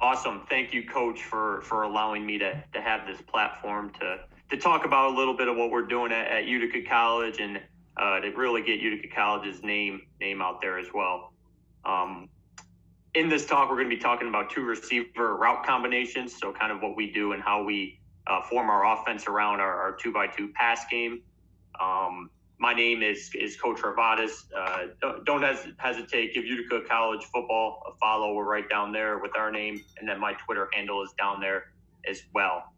Awesome. Thank you, Coach, for for allowing me to to have this platform to to talk about a little bit of what we're doing at, at Utica College and uh, to really get Utica College's name name out there as well. Um, in this talk, we're going to be talking about two receiver route combinations, so kind of what we do and how we uh, form our offense around our, our two by two pass game. Um, my name is is Coach Horvatits. Uh, don't, don't hes- hesitate. Give Utica College football a follow. We're right down there with our name, and then my Twitter handle is down there as well.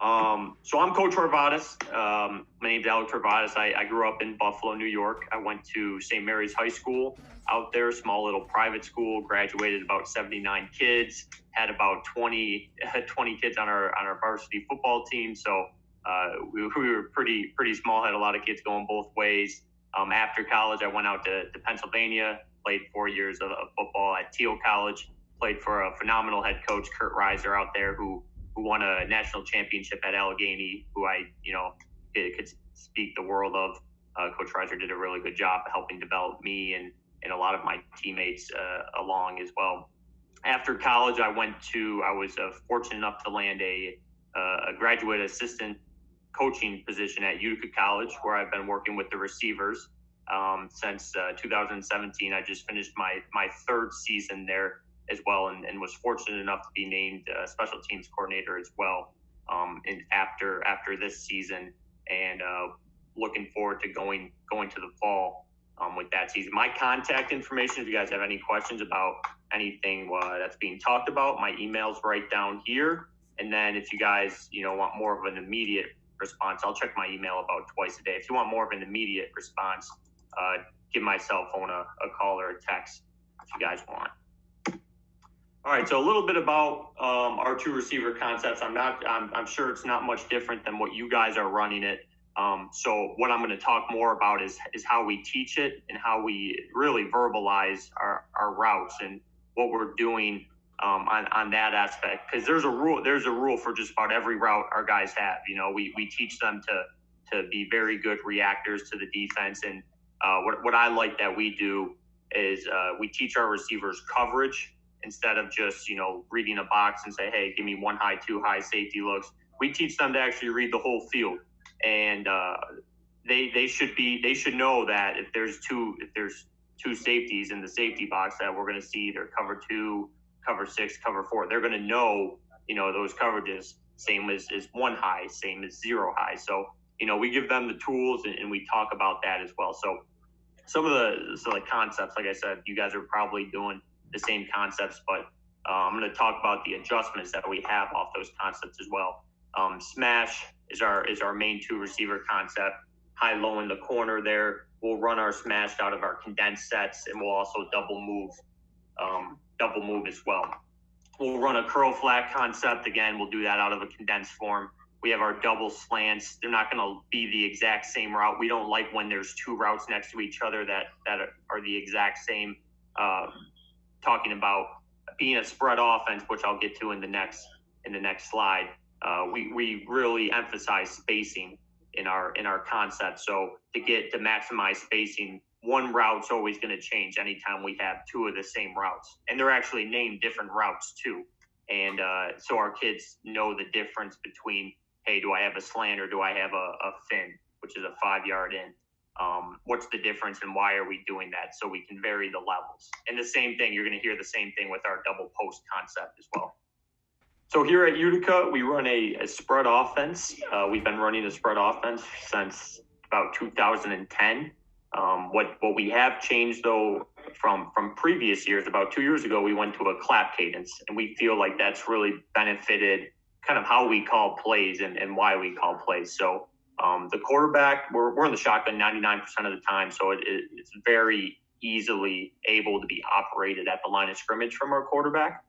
Um, so I'm Coach Horvatits. Um, my name's Alex Horvatits. I, I, grew up in Buffalo, New York. I went to St. Mary's High School out there, small little private school. Graduated about 79 kids. Had about 20 20 kids on our on our varsity football team. So uh, we, we, were pretty pretty small. Had a lot of kids going both ways. Um, after college, I went out to, to Pennsylvania. Played four years of, of, football at Thiel College. Played for a phenomenal head coach, Kurt Reiser, out there, who who won a national championship at Allegheny. Who I you know could speak the world of. Uh, coach Reiser did a really good job helping develop me and and a lot of my teammates uh, along as well. After college, I went to I was uh, fortunate enough to land a uh, a graduate assistant coaching position at Utica College, where I've been working with the receivers um, since uh, 2017. I just finished my my third season there as well, and, and was fortunate enough to be named uh, special teams coordinator as well. Um, and after after this season, and uh, looking forward to going going to the fall um, with that season. My contact information, if you guys have any questions about anything uh, that's being talked about, my email's right down here. And then if you guys, you know, want more of an immediate response. I'll check my email about twice a day. If you want more of an immediate response, uh, give my cell phone a, a, call or a text if you guys want. All right, so a little bit about um, our two receiver concepts. I'm not, I'm, I'm, sure it's not much different than what you guys are running it. Um, so what I'm going to talk more about is is how we teach it and how we really verbalize our, our routes and what we're doing um, on on that aspect because there's a rule there's a rule for just about every route our guys have. You know, we we teach them to to be very good reactors to the defense, and uh, what what I like that we do is uh, we teach our receivers coverage instead of just you know reading a box and say, hey, give me one high, two high safety looks. We teach them to actually read the whole field, and uh, they they should be they should know that if there's two if there's two safeties in the safety box that we're going to see either cover two cover six, cover four. They're going to know, you know, those coverages. Same as, as one high, same as zero high. So, you know, we give them the tools and, and we talk about that as well. So, some of the so like concepts, like I said, you guys are probably doing the same concepts, but uh, I'm going to talk about the adjustments that we have off those concepts as well. Um, smash is our is our main two receiver concept. High low in the corner there. We'll run our smash out of our condensed sets, and we'll also double move um, double move as well. We'll run a curl flat concept again. We'll do that out of a condensed form. We have our double slants. They're not going to be the exact same route. We don't like when there's two routes next to each other that that are the exact same. Uh, talking about being a spread offense, which I'll get to in the next in the next slide. Uh, we we really emphasize spacing in our in our concept. So to get to maximize spacing, one route's always going to change anytime we have two of the same routes. And they're actually named different routes too. And uh, so our kids know the difference between, hey, do I have a slant or do I have a, a fin, which is a five yard in? Um, what's the difference and why are we doing that? So we can vary the levels. And the same thing, you're going to hear the same thing with our double post concept as well. So here at Utica, we run a, a spread offense. Uh, we've been running a spread offense since about 2010. Um, what what we have changed though from from previous years, about two years ago, we went to a clap cadence, and we feel like that's really benefited kind of how we call plays and, and why we call plays. So um, the quarterback, we're, we're in the shotgun 99% of the time, so it, it, it's very easily able to be operated at the line of scrimmage from our quarterback.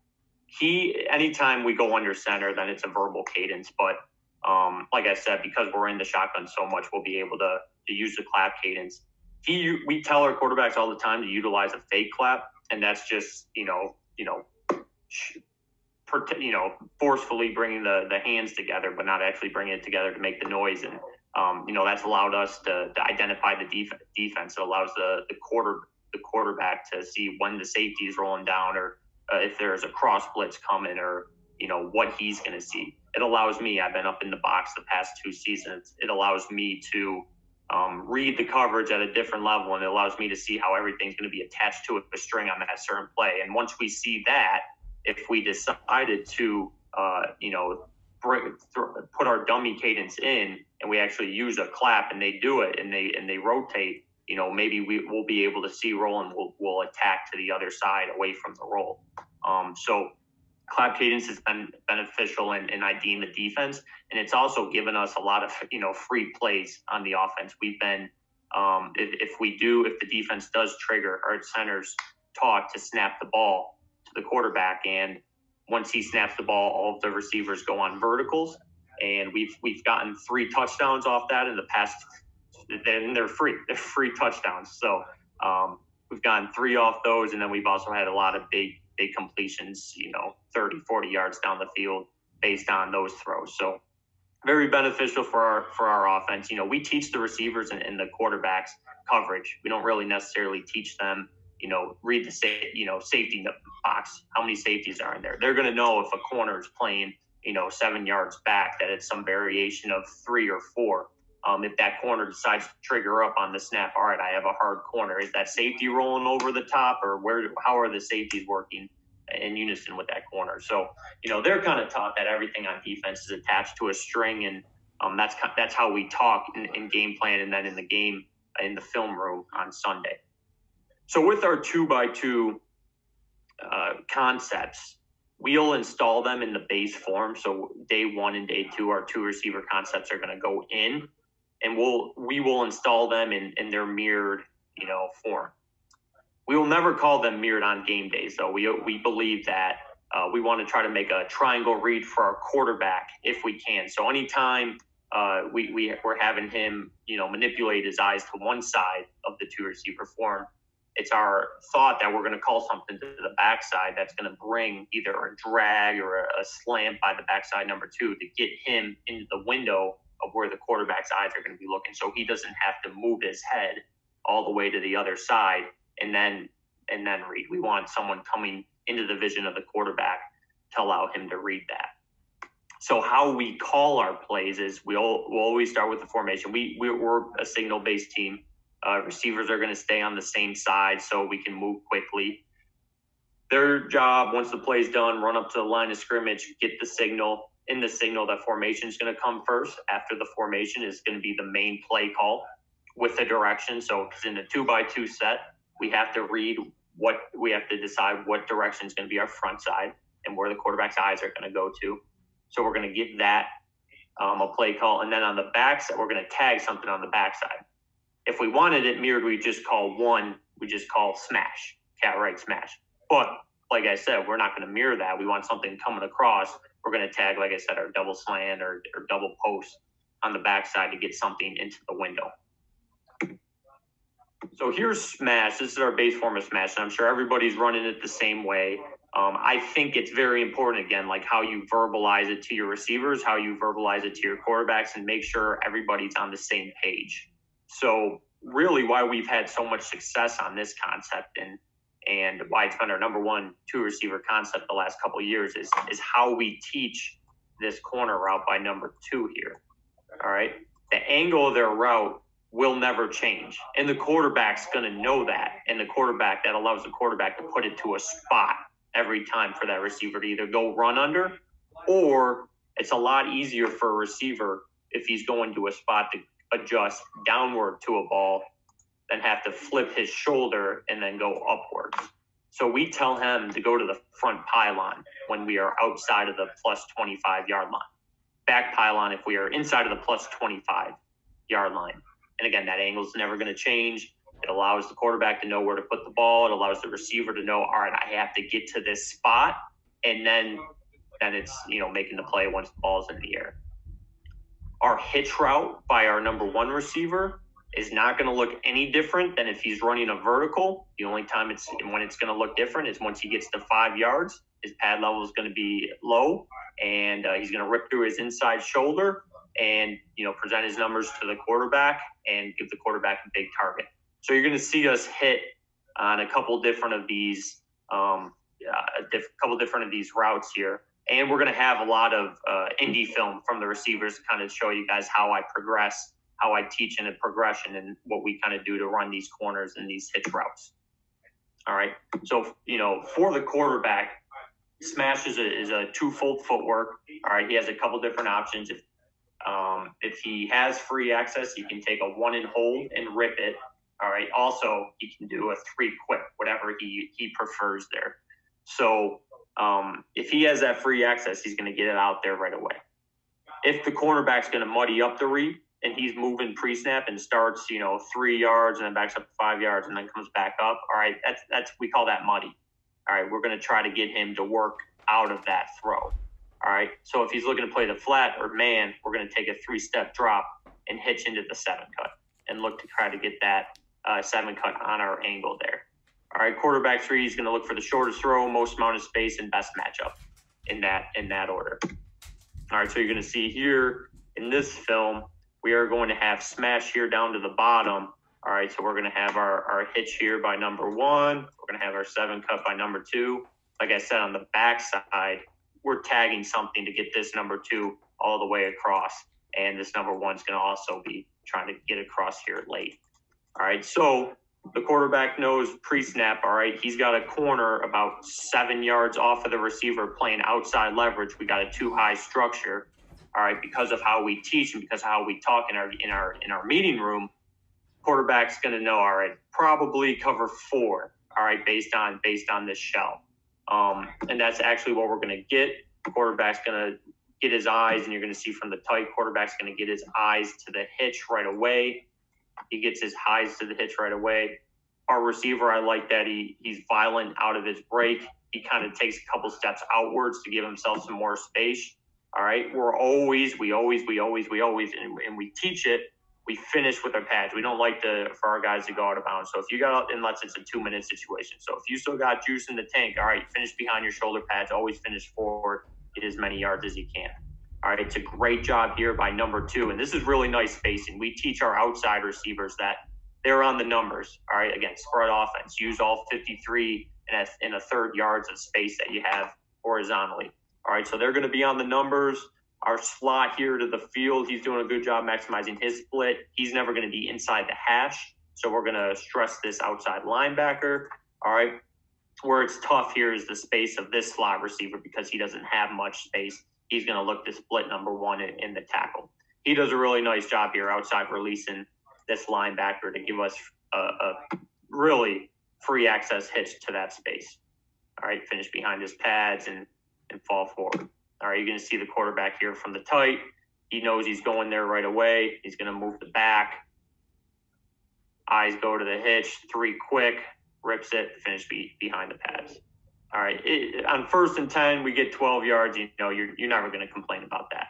He, anytime we go under center, then it's a verbal cadence. But um, like I said, because we're in the shotgun so much, we'll be able to, to use the clap cadence he we tell our quarterbacks all the time to utilize a fake clap, and that's just you know you know. you know, forcefully bringing the, the hands together, but not actually bringing it together to make the noise. And, um, you know, that's allowed us to, to identify the def- defense. It allows the, the quarter, the quarterback to see when the safety is rolling down or uh, if there's a cross blitz coming or you know what he's going to see. It allows me. I've been up in the box the past two seasons. It allows me to um, read the coverage at a different level, and it allows me to see how everything's going to be attached to a string on that certain play. And once we see that, if we decided to, uh, you know, bring, th- put our dummy cadence in, and we actually use a clap, and they do it, and they and they rotate, you know, maybe we will be able to see roll, and we'll, we'll attack to the other side away from the roll. Um, so clap cadence has been beneficial in, in IDing the defense, and it's also given us a lot of you know free plays on the offense. We've been um, if, if we do if the defense does trigger our centers taught to snap the ball to the quarterback, and once he snaps the ball, all of the receivers go on verticals, and we've we've gotten three touchdowns off that in the past. And they're free. They're free touchdowns. So um, we've gotten three off those, and then we've also had a lot of big big completions, you know, 30, 40 yards down the field based on those throws. So very beneficial for our for our offense. You know, we teach the receivers and, and the quarterbacks coverage. We don't really necessarily teach them, you know, read the sa- you know safety box. How many safeties are in there? They're going to know if a corner is playing, you know, seven yards back that it's some variation of three or four. Um, if that corner decides to trigger up on the snap, all right, I have a hard corner. Is that safety rolling over the top, or where? How are the safeties working in unison with that corner? So, you know, they're kind of taught that everything on defense is attached to a string, and um, that's that's how we talk in, in game plan, and then in the game in the film room on Sunday. So, with our two by two uh, concepts, we'll install them in the base form. So, day one and day two, our two receiver concepts are going to go in and we'll we will install them in, in their mirrored you know form. We will never call them mirrored on game days though. We we believe that uh, we want to try to make a triangle read for our quarterback if we can. So anytime uh, we, we we're having him you know manipulate his eyes to one side of the two receiver form, it's our thought that we're going to call something to the backside that's going to bring either a drag or a, a slant by the backside number two to get him into the window of where the quarterback's eyes are going to be looking. So he doesn't have to move his head all the way to the other side and then and then read. We want someone coming into the vision of the quarterback to allow him to read that. So how we call our plays is we all, we'll always start with the formation. We we're a signal based team. Uh, receivers are going to stay on the same side so we can move quickly. Their job, once the play's done, run up to the line of scrimmage, get the signal, in the signal that formation is going to come first. After the formation is going to be the main play call with the direction. So, because in a two by two set, we have to read what we have to decide what direction is going to be our front side and where the quarterback's eyes are going to go to. So, we're going to give that um, a play call. And then on the back side, we're going to tag something on the backside. If we wanted it mirrored, we just call one, we just call smash, cat right smash. But like I said, we're not going to mirror that. We want something coming across we're going to tag, like I said, our double slant or, or double post on the backside to get something into the window. So here's smash. This is our base form of smash, and I'm sure everybody's running it the same way. Um, I think it's very important, again, like how you verbalize it to your receivers, how you verbalize it to your quarterbacks, and make sure everybody's on the same page. So, really, why we've had so much success on this concept and and why it's been our number one two receiver concept the last couple years is is how we teach this corner route by number two here. All right. The angle of their route will never change. And the quarterback's going to know that. And the quarterback, that allows the quarterback to put it to a spot every time for that receiver to either go run under or it's a lot easier for a receiver if he's going to a spot to adjust downward to a ball then have to flip his shoulder and then go upwards. So we tell him to go to the front pylon when we are outside of the plus 25 yard line. Back pylon if we are inside of the plus 25 yard line. And again, that angle is never going to change. It allows the quarterback to know where to put the ball. It allows the receiver to know, all right, I have to get to this spot. And then then it's, you know, making the play once the ball's in the air. Our hitch route by our number one receiver is not going to look any different than if he's running a vertical. The only time it's when it's going to look different is once he gets to five yards. His pad level is going to be low, and uh, he's going to rip through his inside shoulder and you know present his numbers to the quarterback and give the quarterback a big target. So you're going to see us hit on a couple different of these um, a diff- couple different of these routes here. And we're going to have a lot of uh, Indy film from the receivers to kind of show you guys how I progress, how I teach in a progression, and what we kind of do to run these corners and these hitch routes. All right. So, you know, for the quarterback, smash is a, is a two-fold footwork. All right. He has a couple different options. If um, if he has free access, he can take a one and hold and rip it. All right. Also, he can do a three quick, whatever he he prefers there. So um, if he has that free access, he's going to get it out there right away. If the cornerback's going to muddy up the read and he's moving pre-snap and starts, you know, three yards and then backs up five yards and then comes back up, all right, that's that's we call that muddy. All right, we're going to try to get him to work out of that throw. All right. So if he's looking to play the flat or man, we're going to take a three step drop and hitch into the seven cut and look to try to get that uh, seven cut on our angle there. All right. Quarterback three is going to look for the shortest throw, most amount of space, and best matchup in that in that order. All right. So you're going to see here in this film, we are going to have smash here down to the bottom. All right. So we're going to have our, our hitch here by number one. We're going to have our seven cut by number two. Like I said, on the back side, we're tagging something to get this number two all the way across. And this number one is going to also be trying to get across here late. All right. So the quarterback knows pre snap. All right. He's got a corner about seven yards off of the receiver playing outside leverage. We got a two high structure. All right. Because of how we teach and because of how we talk in our, in our, in our meeting room, quarterback's going to know, all right, probably cover four. All right. Based on, based on this shell. Um, and that's actually what we're going to get. Quarterback's going to get his eyes, and you're going to see from the tight, quarterback's going to get his eyes to the hitch right away. He gets his eyes to the hitch right away. Our receiver, I like that he he's violent out of his break. He kind of takes a couple steps outwards to give himself some more space. All right, we're always, we always, we always, we always, and, and we teach it we finish with our pads. We don't like to for our guys to go out of bounds. So if you got unless it's a two minute situation. So if you still got juice in the tank, all right, finish behind your shoulder pads. Always finish forward. Get as many yards as you can. All right, it's a great job here by number two, and this is really nice spacing. We teach our outside receivers that they're on the numbers. All right, again, spread offense. Use all 53 and a, and a third yards of space that you have horizontally. All right, so they're going to be on the numbers our slot here to the field. He's doing a good job maximizing his split. He's never going to be inside the hash. So we're going to stress this outside linebacker. All right. Where it's tough here is the space of this slot receiver because he doesn't have much space. He's going to look to split number one in, in the tackle. He does a really nice job here outside releasing this linebacker to give us a, a really free access hitch to that space. All right. Finish behind his pads and, and fall forward. All right, you're going to see the quarterback here from the tight. He knows he's going there right away. He's going to move the back. Eyes go to the hitch, three quick, rips it, finish be, behind the pads. All right, it, on first and 10, we get 12 yards. You know, you're, you're never going to complain about that.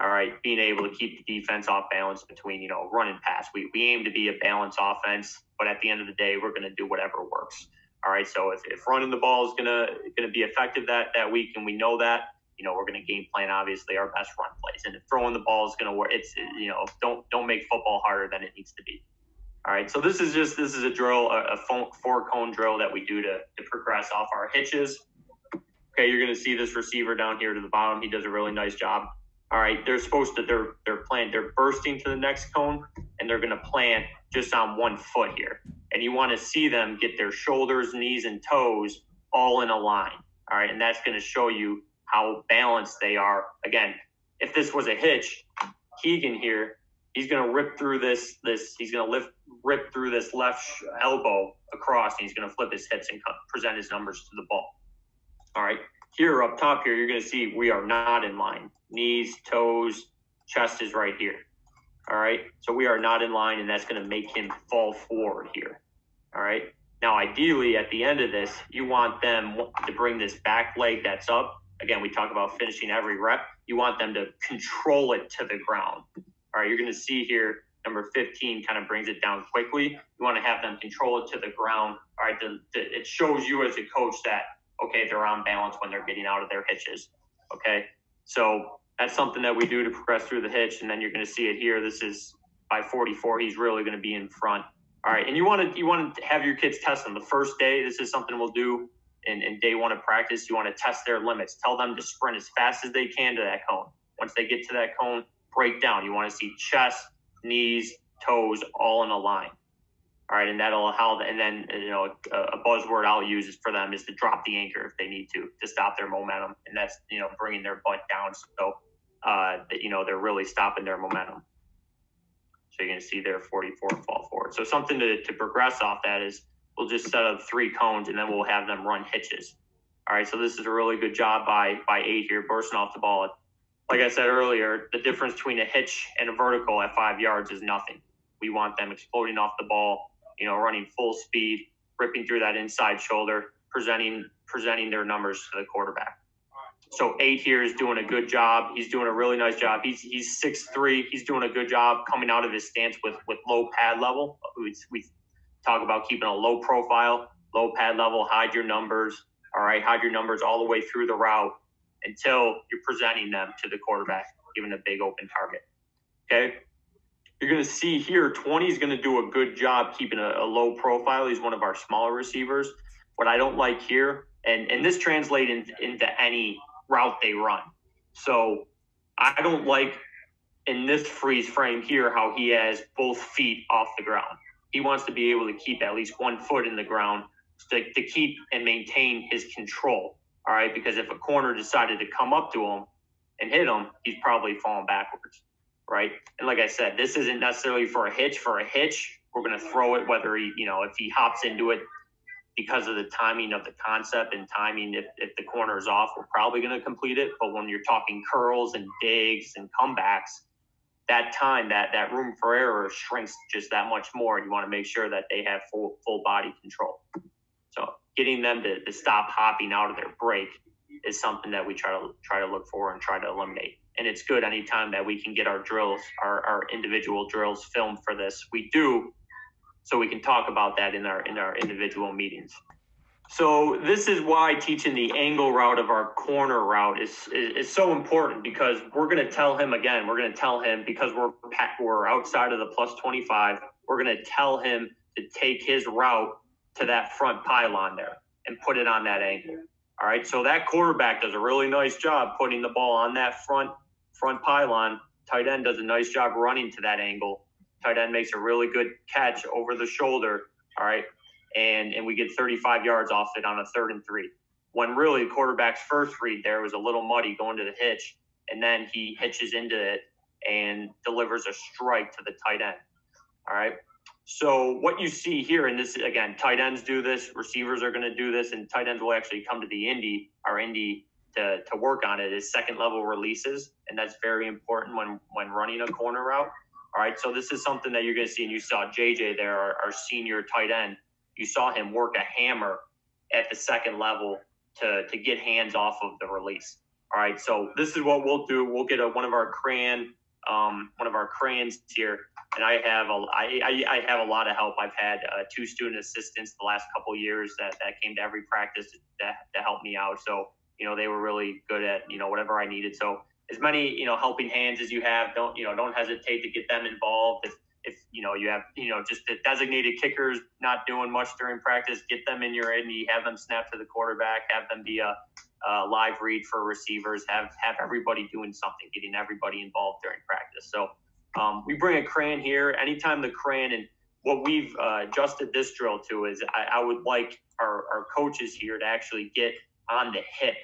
All right, being able to keep the defense off balance between, you know, run and pass. We, we aim to be a balanced offense, but at the end of the day, we're going to do whatever works. All right, so if, if running the ball is going to be effective that, that week, and we know that, you know, we're to game plan obviously our best run plays, and if throwing the ball is to work, it's you know, don't don't make football harder than it needs to be. All right, so this is just this is a drill, a, a four cone drill that we do to to progress off our hitches. Okay, you're to see this receiver down here to the bottom. He does a really nice job. All right, they're supposed to they're they're playing they're bursting to the next cone and they're to plant just on one foot here. And you want to see them get their shoulders, knees, and toes all in a line. All right, and that's going to show you how balanced they are. Again, if this was a hitch, Keegan here, he's going to rip through this. This he's going to lift rip through this left elbow across, and he's going to flip his hips and present his numbers to the ball. All right, here up top here, you're going to see we are not in line. Knees, toes, chest is right here. All right, so we are not in line, and that's going to make him fall forward here. All right. Now, ideally, at the end of this, you want them to bring this back leg that's up again, we talk about finishing every rep. You want them to control it to the ground. All right, you're going to see here number 15 kind of brings it down quickly. You want to have them control it to the ground. All right, the, the, it shows you as a coach that, okay, they're on balance when they're getting out of their hitches. Okay, so that's something that we do to progress through the hitch. And then you're going to see it here. This is by 44. He's really going to be in front. All right, and you want to you want to have your kids test them the first day. This is something we'll do in, in day one of practice, you want to test their limits. Tell them to sprint as fast as they can to that cone. Once they get to that cone, break down. You want to see chest, knees, toes all in a line. All right, and that'll help. And then you know a, buzzword I'll use is for them is to drop the anchor if they need to to stop their momentum, and that's you know bringing their butt down so uh, that you know they're really stopping their momentum. So you're going to see their 44 fall forward. So something to, to progress off that is we'll just set up three cones and then we'll have them run hitches. All right, so this is a really good job by by eight here, bursting off the ball. Like I said earlier, the difference between a hitch and a vertical at five yards is nothing. We want them exploding off the ball, you know, running full speed, ripping through that inside shoulder, presenting presenting their numbers to the quarterback. So eight here is doing a good job. He's doing a really nice job. He's he's six three. He's doing a good job coming out of his stance with with low pad level. We, we talk about keeping a low profile, low pad level. Hide your numbers. All right, hide your numbers all the way through the route until you're presenting them to the quarterback, giving a big open target. Okay. You're going to see here, 20 is going to do a good job keeping a, a low profile. He's one of our smaller receivers. What I don't like here, and, and this translates in, into any route they run. So I don't like in this freeze frame here how he has both feet off the ground. He wants to be able to keep at least one foot in the ground to, to keep and maintain his control. All right, because if a corner decided to come up to him and hit him, he's probably falling backwards. Right. And like I said, this isn't necessarily for a hitch. For a hitch, we're going to throw it whether he, you know, if he hops into it because of the timing of the concept and timing, if, if the corner is off, we're probably going to complete it. But when you're talking curls and digs and comebacks, that time, that that room for error shrinks just that much more. And you want to make sure that they have full full body control. So getting them to, to stop hopping out of their break is something that we try to try to look for and try to eliminate. And it's good anytime that we can get our drills, our, our individual drills filmed for this. We do so we can talk about that in our in our individual meetings. So this is why teaching the angle route of our corner route is is, is so important because we're going to tell him again. We're going to tell him because we're we're outside of the plus twenty five. We're going to tell him to take his route to that front pylon there and put it on that angle. All right. So that quarterback does a really nice job putting the ball on that front front pylon. Tight end does a nice job running to that angle tight end makes a really good catch over the shoulder. All right. And, and we get 35 yards off it on a third and three. When really the quarterback's first read there was a little muddy going to the hitch. And then he hitches into it and delivers a strike to the tight end. All right. So what you see here, and this again, tight ends do this, receivers are going to do this, and tight ends will actually come to the Indy, our Indy, to, to work on it is second level releases, and that's very important when when running a corner route. All right, so this is something that you're going to see, and you saw JJ there, our, our senior tight end. You saw him work a hammer at the second level to to get hands off of the release. All right, so this is what we'll do. We'll get a, one of our crayon, um, one of our crayons here, and I have a I, I, I have a lot of help. I've had uh, two student assistants the last couple years that that came to every practice to, to help me out. So you know they were really good at you know whatever I needed. So as many you know helping hands as you have don't you know don't hesitate to get them involved. If, if you know you have you know just the designated kickers not doing much during practice get them in your end have them snap to the quarterback have them be a, a live read for receivers have have everybody doing something getting everybody involved during practice. So um, we bring a crayon here. Anytime the crayon and what we've uh, adjusted this drill to is I, I would like our, our coaches here to actually get on the hip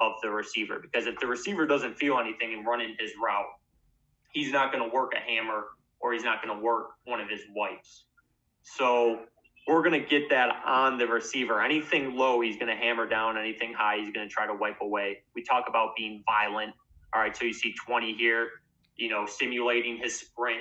of the receiver because if the receiver doesn't feel anything and running his route, he's not going to work a hammer or he's not going to work one of his wipes. So we're going to get that on the receiver. Anything low, he's going to hammer down. Anything high, he's going to try to wipe away. We talk about being violent. All right, so you see 20 here, you know, simulating his sprint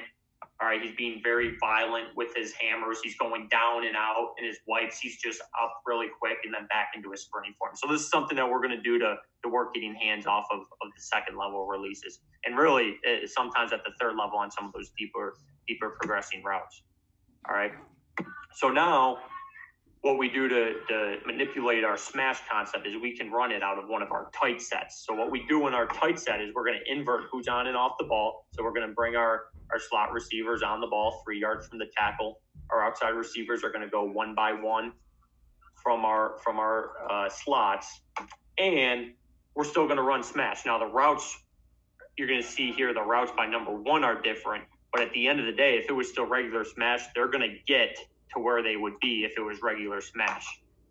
all right, he's being very violent with his hammers. He's going down and out, and his wipes, he's just up really quick and then back into his sprinting form. So this is something that we're going to do to to work getting hands off of, of the second level releases, and really sometimes at the third level on some of those deeper deeper progressing routes. All right, so now what we do to, to manipulate our smash concept is we can run it out of one of our tight sets. So what we do in our tight set is we're going to invert who's on and off the ball. So we're going to bring our, our slot receivers on the ball three yards from the tackle. Our outside receivers are going to go one by one from our from our uh, slots, and we're still going to run smash. Now the routes you're going to see here, the routes by number one are different, but at the end of the day, if it was still regular smash, they're going to get to where they would be if it was regular smash,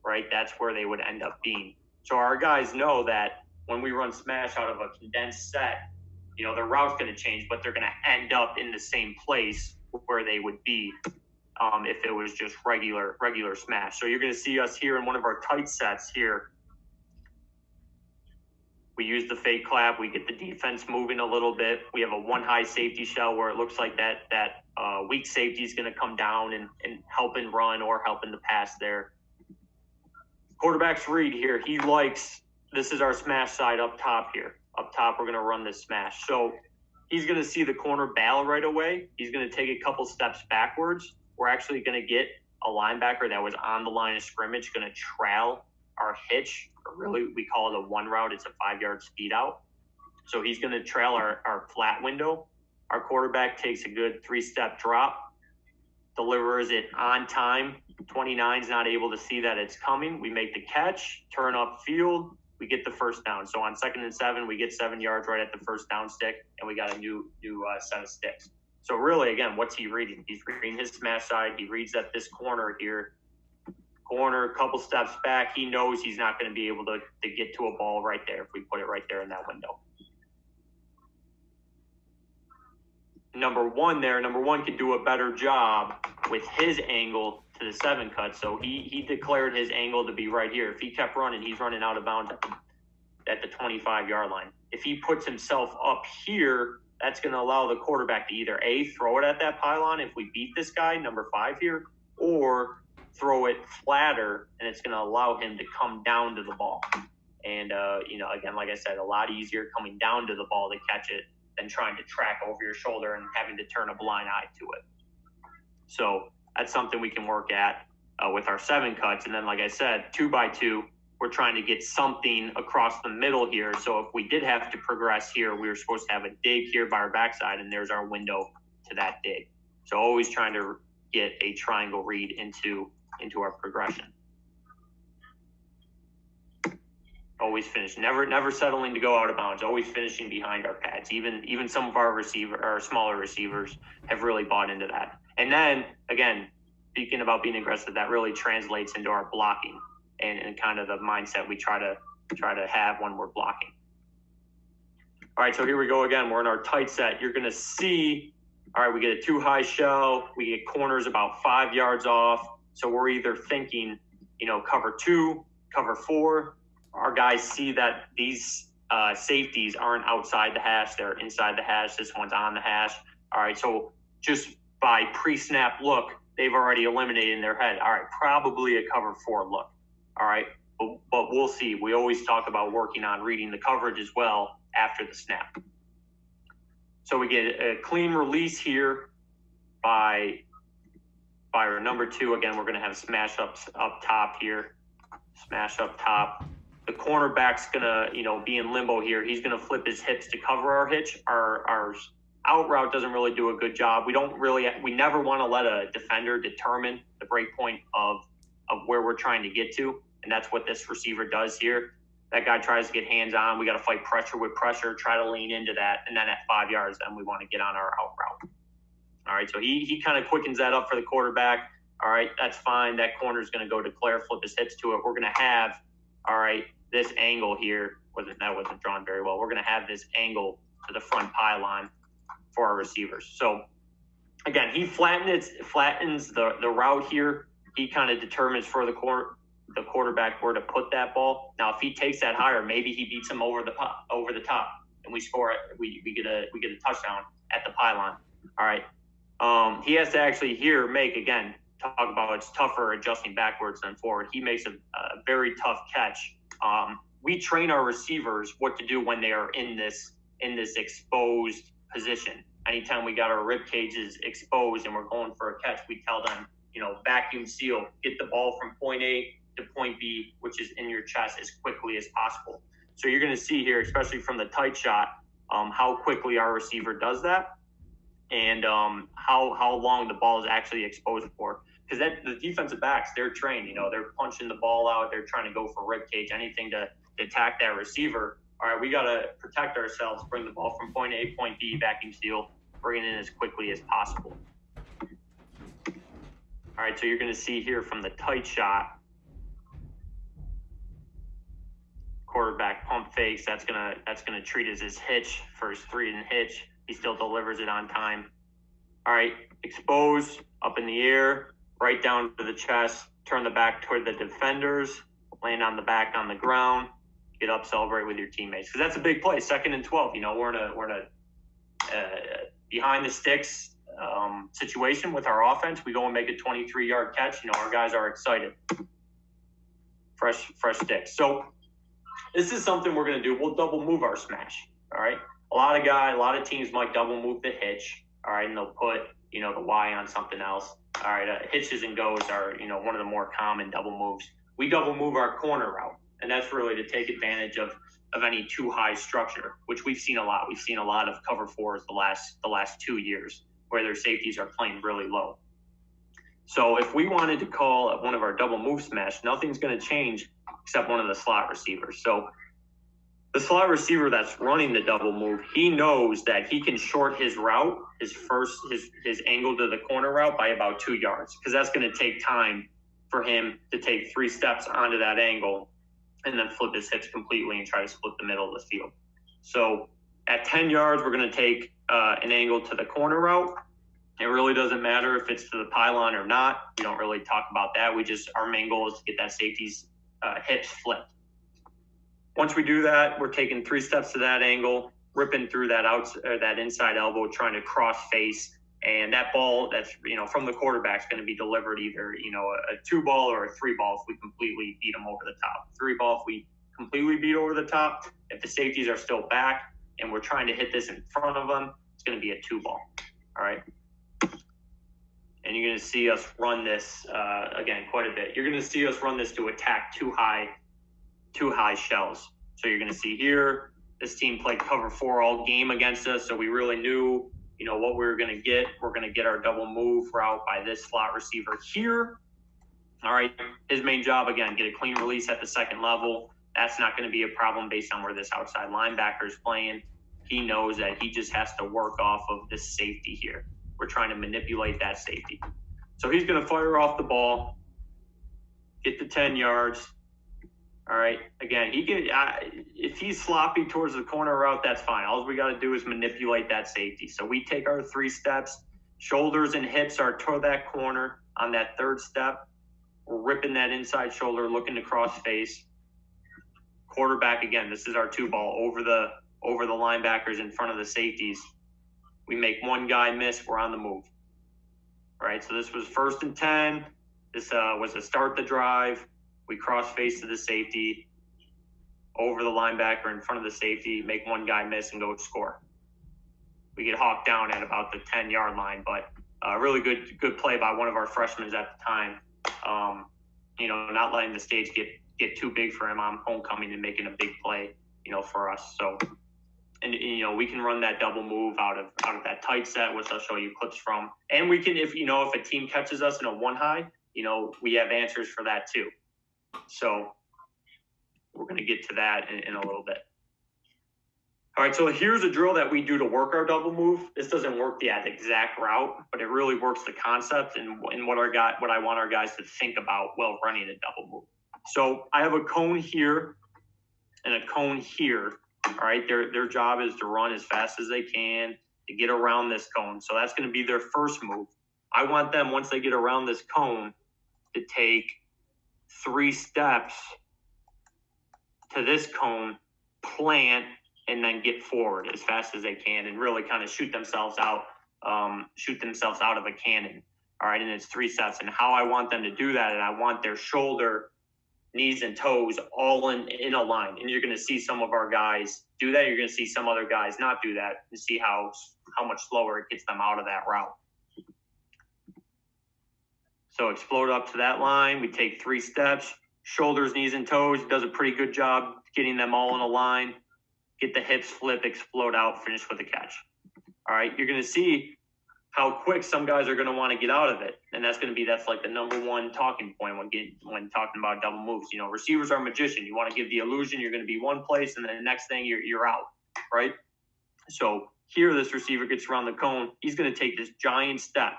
right? That's where they would end up being. So our guys know that when we run smash out of a condensed set, you know, their route's going to change, but they're going to end up in the same place where they would be um, if it was just regular regular smash. So you're going to see us here in one of our tight sets here. We use the fake clap. We get the defense moving a little bit. We have a one high safety shell where it looks like that that uh, weak safety is going to come down and, and help and run or helping the pass there. Quarterback's read here. He likes this is our smash side up top here. Up top, we're going to run this smash. So he's going to see the corner bail right away. He's going to take a couple steps backwards. We're actually going to get a linebacker that was on the line of scrimmage going to trail our hitch. Really, we call it a one route. It's a five yard speed out. So he's going to trail our, our flat window. Our quarterback takes a good three step drop, delivers it on time. 29 is not able to see that it's coming. We make the catch, turn up field, we get the first down. So on second and seven, we get seven yards right at the first down stick, and we got a new new uh, set of sticks. So really, again, what's he reading? He's reading his smash side. He reads that this corner here, corner, a couple steps back. He knows he's not going to be able to, to get to a ball right there if we put it right there in that window. Number one there, number one could do a better job with his angle to the seven cut. So he he declared his angle to be right here. If he kept running, he's running out of bounds at the, at the 25 yard line. If he puts himself up here, that's going to allow the quarterback to either a throw it at that pylon if we beat this guy number five here, or throw it flatter, and it's going to allow him to come down to the ball. And uh, you know, again, like I said, a lot easier coming down to the ball to catch it than trying to track over your shoulder and having to turn a blind eye to it. So that's something we can work at uh, with our seven cuts. And then, like I said, two by two, we're trying to get something across the middle here. So if we did have to progress here, we were supposed to have a dig here by our backside, and there's our window to that dig. So always trying to get a triangle read into into our progression. Always finish. Never never settling to go out of bounds. Always finishing behind our pads. Even even some of our receiver our smaller receivers have really bought into that. And then again, speaking about being aggressive, that really translates into our blocking and, and kind of the mindset we try to try to have when we're blocking. All right, so here we go again. We're in our tight set. You're to see, all right, we get a two high shell. We get corners about five yards off. So we're either thinking, you know, cover two, cover four. Our guys see that these uh, safeties aren't outside the hash; they're inside the hash. This one's on the hash. All right, so just by pre-snap look, they've already eliminated in their head. All right, probably a cover four look. All right, but, but we'll see. We always talk about working on reading the coverage as well after the snap. So we get a clean release here by by our number two. Again, we're going to have smash ups up top here. Smash up top. The cornerback's going to, you know, be in limbo here. He's going to flip his hips to cover our hitch. Our our out route doesn't really do a good job. We don't really, we never want to let a defender determine the break point of of where we're trying to get to, and that's what this receiver does here. That guy tries to get hands on. We got to fight pressure with pressure, try to lean into that, and then at five yards, then we want to get on our out route. All right, so he he kind of quickens that up for the quarterback. All right, that's fine. That corner is going to go declare, flip his hips to it. We're going to have, all right, this angle here wasn't that wasn't drawn very well. We're going to have this angle to the front pylon for our receivers. So again, he flattens flattens the the route here. He kind of determines for the the quarterback where to put that ball. Now, if he takes that higher, maybe he beats him over the over the top, and we score it. We, we get a we get a touchdown at the pylon. All right. Um, he has to actually here make again talk about it's tougher adjusting backwards than forward. He makes a, a very tough catch. Um, we train our receivers what to do when they are in this in this exposed position. Anytime we got our rib cages exposed and we're going for a catch, we tell them, you know, vacuum seal, get the ball from point A to point B, which is in your chest, as quickly as possible. So you're going to see here, especially from the tight shot, um, how quickly our receiver does that and um, how how long the ball is actually exposed for. because that the defensive backs they're trained. You know, they're punching the ball out, they're trying to go for rib cage, anything to, to attack that receiver. All right, we got to protect ourselves, bring the ball from point A, point B, vacuum seal, bring it in as quickly as possible. All right, so you're going to see here from the tight shot, quarterback pump fakes. That's gonna that's gonna treat as his hitch first three and hitch. He still delivers it on time. All right, expose up in the air, right down to the chest. Turn the back toward the defenders. Land on the back on the ground. Get up, celebrate with your teammates because that's a big play. Second and twelve. You know we're in a we're in a uh, behind the sticks um, situation with our offense. We go and make a 23 yard catch. You know our guys are excited. Fresh fresh sticks. So this is something we're going to do. We'll double move our smash. All right. A lot of guys, a lot of teams might double move the hitch. All right. And they'll put, you know, the Y on something else. All right. Uh, hitches and goes are, you know, one of the more common double moves. We double move our corner route. And that's really to take advantage of, of any two high structure, which we've seen a lot. We've seen a lot of cover fours the last the last two years where their safeties are playing really low. So if we wanted to call at one of our double move smash, nothing's going to change except one of the slot receivers. So the slot receiver that's running the double move, he knows that he can short his route, his first his his angle to the corner route by about two yards, because that's going to take time for him to take three steps onto that angle and then flip his hips completely and try to split the middle of the field. So at 10 yards, we're going to take uh, an angle to the corner route. It really doesn't matter if it's to the pylon or not. We don't really talk about that. We just, our main goal is to get that safety's uh, hips flipped. Once we do that, we're taking three steps to that angle, ripping through that out, uh, that inside elbow, trying to cross face, and that ball that's you know from the quarterback is going to be delivered either you know a, two ball or a three ball if we completely beat them over the top. Three ball if we completely beat over the top. If the safeties are still back and we're trying to hit this in front of them, it's going to be a two ball. All right and you're going to see us run this uh, again quite a bit. You're going to see us run this to attack two high, two high shells. So you're going to see here this team played cover four all game against us, so we really knew you know what we were going to get. We're going to get our double move route by this slot receiver here. All right, his main job again, get a clean release at the second level. That's not going to be a problem based on where this outside linebacker is playing. He knows that he just has to work off of this safety here. We're trying to manipulate that safety. So he's going to fire off the ball, get the 10 yards. All right. Again, he can, if he's sloppy towards the corner route, that's fine. All we got to do is manipulate that safety. So we take our three steps, shoulders and hips are toward that corner on that third step. We're ripping that inside shoulder, looking to cross face. Quarterback again. This is our two ball over the over the linebackers in front of the safeties. We make one guy miss, we're on the move. All right, so this was first and 10. This uh, was a start the drive. We cross face to the safety, over the linebacker in front of the safety, make one guy miss and go score. We get hawked down at about the 10 yard line, but a really good good play by one of our freshmen at the time. Um, you know, not letting the stage get get too big for him on homecoming and making a big play, you know, for us. So and you know we can run that double move out of out of that tight set, which I'll show you clips from. And we can, if you know, if a team catches us in a one high, you know, we have answers for that too. So we're going to get to that in, in a little bit. All right, so here's a drill that we do to work our double move. This doesn't work the exact route, but it really works the concept and, and what our guy, what I want our guys to think about while running a double move. So I have a cone here and a cone here all right, their their job is to run as fast as they can to get around this cone. So that's going to be their first move. I want them once they get around this cone to take three steps to this cone, plant, and then get forward as fast as they can, and really kind of shoot themselves out, um, shoot themselves out of a cannon. All right, and it's three steps. And how I want them to do that, and I want their shoulder knees and toes all in, in a line. And you're going to see some of our guys do that. You're going to see some other guys not do that and see how, how much slower it gets them out of that route. So explode up to that line. We take three steps, shoulders, knees, and toes. Does a pretty good job getting them all in a line. Get the hips flip, explode out, finish with a catch. All right, you're going to see how quick some guys are going to want to get out of it, and that's going to be that's like the number one talking point when get, when talking about double moves. You know, receivers are magician. You want to give the illusion you're going to be one place, and then the next thing you're you're out, right? So here, this receiver gets around the cone. He's going to take this giant step.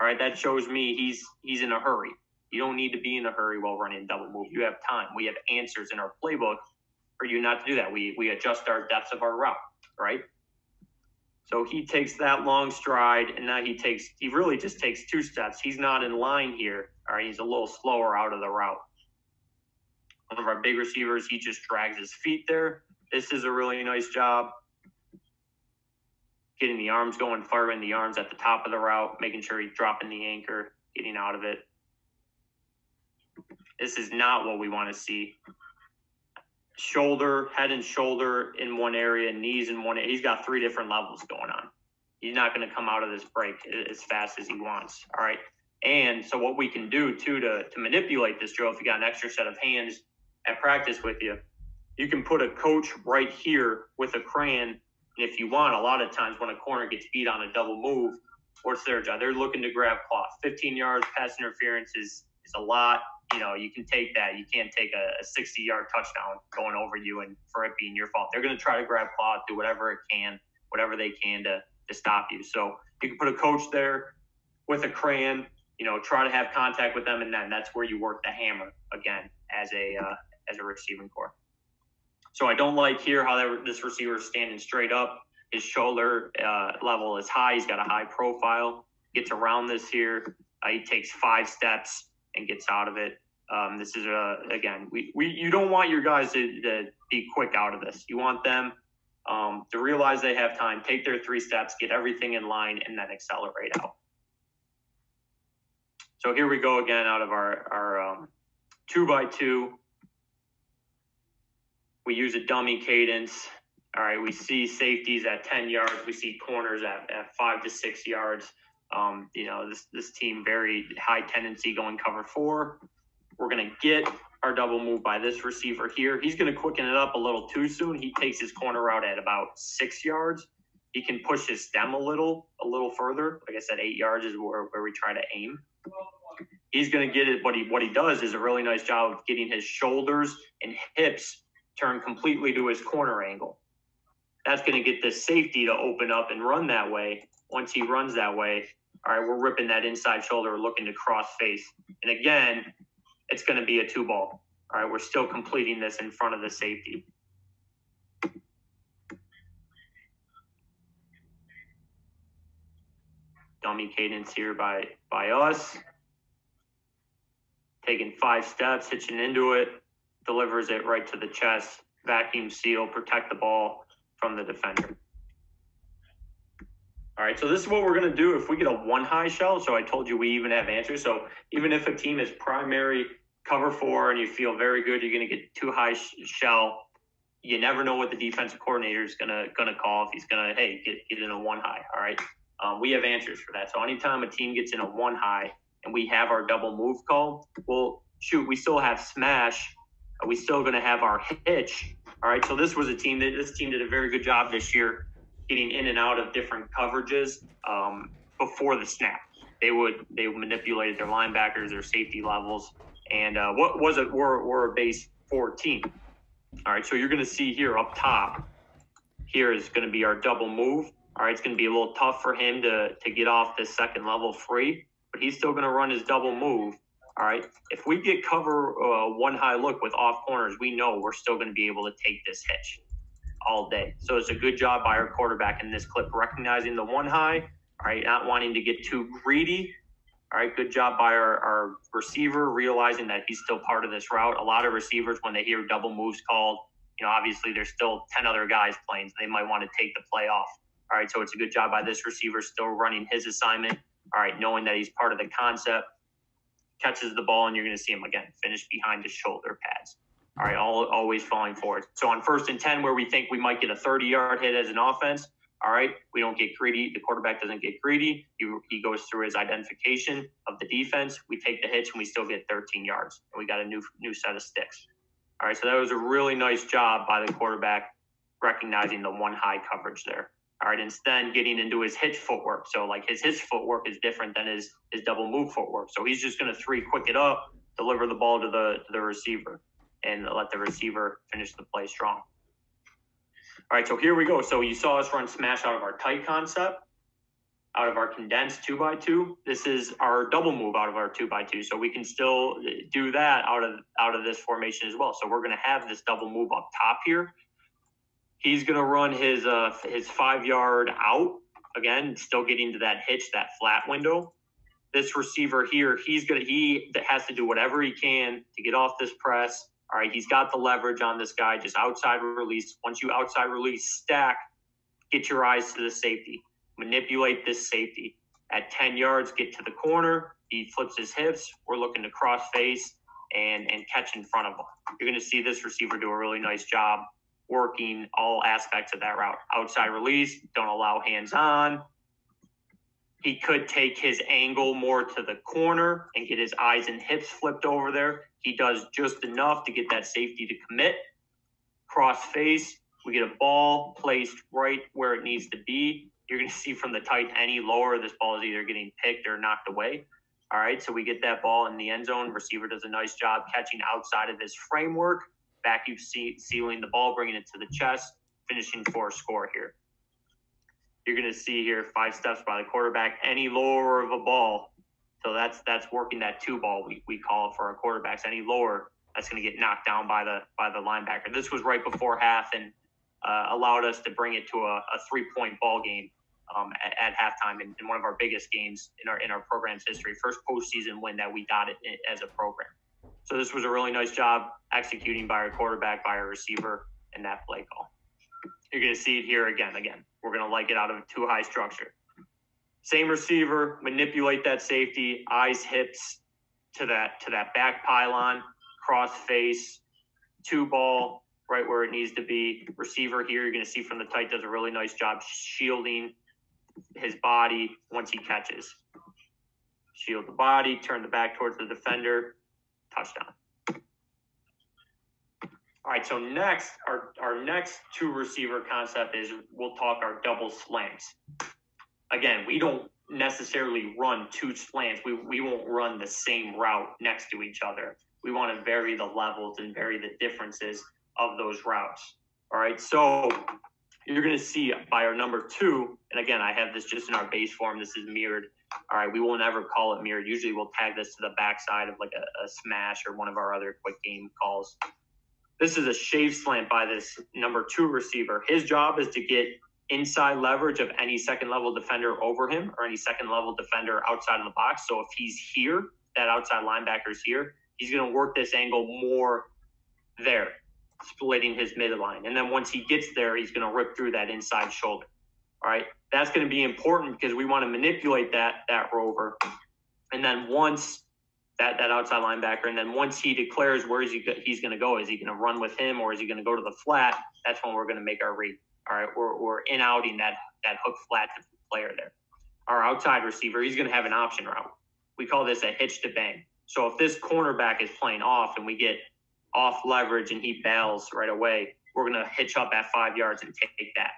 All right, that shows me he's he's in a hurry. You don't need to be in a hurry while running double move. You have time. We have answers in our playbook for you not to do that. We we adjust our depths of our route, right? So he takes that long stride, and now he takes he really just takes two steps. He's not in line here. All right, he's a little slower out of the route. One of our big receivers, he just drags his feet there. This is a really nice job. Getting the arms going, firing the arms at the top of the route, making sure he's dropping the anchor, getting out of it. This is not what we want to see shoulder, head and shoulder in one area, knees in one. He's got three different levels going on. He's not going to come out of this break as fast as he wants. All right. And so what we can do too to, to manipulate this, Joe, if you got an extra set of hands at practice with you, you can put a coach right here with a crayon. And if you want, a lot of times when a corner gets beat on a double move, or job? They're looking to grab cloth. 15 yards pass interference is, is a lot you know, you can take that. You can't take a, a 60 yard touchdown going over you and for it being your fault. They're going to try to grab cloth, do whatever it can, whatever they can to, to stop you. So you can put a coach there with a crayon, you know, try to have contact with them. And then that's where you work the hammer again as a, uh, as a receiving corps. So I don't like here how that, this receiver is standing straight up. His shoulder uh, level is high. He's got a high profile. Gets around this here. Uh, he takes five steps and gets out of it. Um, this is a again, we, we you don't want your guys to, to be quick out of this. You want them um, to realize they have time, take their three steps, get everything in line, and then accelerate out. So here we go again out of our our um, two by two. We use a dummy cadence. All right, we see safeties at 10 yards. We see corners at, at five to six yards. Um, you know, this this team very high tendency going cover four. We're going to get our double move by this receiver here. He's going to quicken it up a little too soon. He takes his corner out at about six yards. He can push his stem a little, a little further. Like I said, eight yards is where, where we try to aim. He's going to get it, but he, what he does is a really nice job of getting his shoulders and hips turned completely to his corner angle. That's going to get the safety to open up and run that way. Once he runs that way, all right, we're ripping that inside shoulder, looking to cross face. And again, it's going to be a two ball. All right, we're still completing this in front of the safety. Dummy cadence here by by us. Taking five steps, hitching into it, delivers it right to the chest, vacuum seal, protect the ball from the defender. All right, so this is what we're going to do if we get a one high shell. So I told you we even have answers. So even if a team is primary cover four and you feel very good, you're going to get two high shell. You never know what the defensive coordinator is going to going to call if he's going to hey get, get in a one high. All right, um, we have answers for that. So anytime a team gets in a one high and we have our double move call, well, shoot, we still have smash. We still going to have our hitch. All right, so this was a team that this team did a very good job this year getting in and out of different coverages um, before the snap. They would they manipulated their linebackers, their safety levels, and uh, what was it? We're, we're a base 14. All right, so you're going to see here up top. Here is going to be our double move. All right, it's going to be a little tough for him to to get off this second level free, but he's still going to run his double move. All right, if we get cover uh, one high look with off corners, we know we're still going to be able to take this hitch all day. So it's a good job by our quarterback in this clip, recognizing the one high, all right, not wanting to get too greedy. All right, good job by our, our receiver, realizing that he's still part of this route. A lot of receivers, when they hear double moves called, you know, obviously there's still 10 other guys playing, so they might want to take the play off. All right, so it's a good job by this receiver still running his assignment. All right, knowing that he's part of the concept, catches the ball, and you're going to see him again finish behind his shoulder pads. All right, all, always falling forward. So on first and 10, where we think we might get a 30 yard hit as an offense, all right, we don't get greedy. The quarterback doesn't get greedy. He, he goes through his identification of the defense. We take the hitch and we still get 13 yards. And we got a new new set of sticks. All right, so that was a really nice job by the quarterback recognizing the one high coverage there. All right, instead getting into his hitch footwork. So like his hitch footwork is different than his his double move footwork. So he's just going to three quick it up, deliver the ball to the to the receiver, and let the receiver finish the play strong. All right, so here we go. So you saw us run smash out of our tight concept, out of our condensed two by two. This is our double move out of our two by two. So we can still uh, do that out of out of this formation as well. So we're going to have this double move up top here He's going to run his uh, his five yard out again, still getting to that hitch, that flat window. This receiver here, he's gonna he has to do whatever he can to get off this press. All right, he's got the leverage on this guy, just outside release. Once you outside release, stack, get your eyes to the safety, manipulate this safety. At 10 yards, get to the corner. He flips his hips. We're looking to cross face and and catch in front of him. You're going to see this receiver do a really nice job working all aspects of that route. Outside release, don't allow hands on. He could take his angle more to the corner and get his eyes and hips flipped over there. He does just enough to get that safety to commit. Cross face, we get a ball placed right where it needs to be. You're going to see from the tight any lower, this ball is either getting picked or knocked away. All right, so we get that ball in the end zone. Receiver does a nice job catching outside of this framework vacuum sealing the ball, bringing it to the chest, finishing for a score here. You're going to see here five steps by the quarterback, any lower of a ball. So that's that's working that two ball we, we call it for our quarterbacks. Any lower, that's going to get knocked down by the by the linebacker. This was right before half and uh, allowed us to bring it to a, a three point ball game um, at, at, halftime in, in, one of our biggest games in our in our program's history. First postseason win that we got it as a program. So this was a really nice job executing by our quarterback, by our receiver, in that play call. You're going to see it here again. Again, we're going to like it out of a two high structure. Same receiver, manipulate that safety, eyes, hips to that to that back pylon, cross face, two ball right where it needs to be. Receiver here, you're going to see from the tight does a really nice job shielding his body once he catches. Shield the body, turn the back towards the defender, touchdown. All right, so next, our, our next two receiver concept is we'll talk our double slants. Again, we don't necessarily run two slants. We, we won't run the same route next to each other. We want to vary the levels and vary the differences of those routes. All right, so you're going to see by our number two, and again, I have this just in our base form. This is mirrored all right, we won't ever call it mirrored. Usually we'll tag this to the backside of like a, a smash or one of our other quick game calls. This is a shave slant by this number two receiver. His job is to get inside leverage of any second level defender over him or any second level defender outside of the box. So if he's here, that outside linebacker is here, he's going to work this angle more there, splitting his midline. And then once he gets there, he's going to rip through that inside shoulder. All right, that's going to be important because we want to manipulate that that rover, and then once that that outside linebacker, and then once he declares where is he he's going to go, is he going to run with him or is he going to go to the flat? That's when we're going to make our read. All right, we're we're in outing that that hook flat player there. Our outside receiver, he's going to have an option route. We call this a hitch to bang. So if this cornerback is playing off and we get off leverage and he bails right away, we're going to hitch up at five yards and take that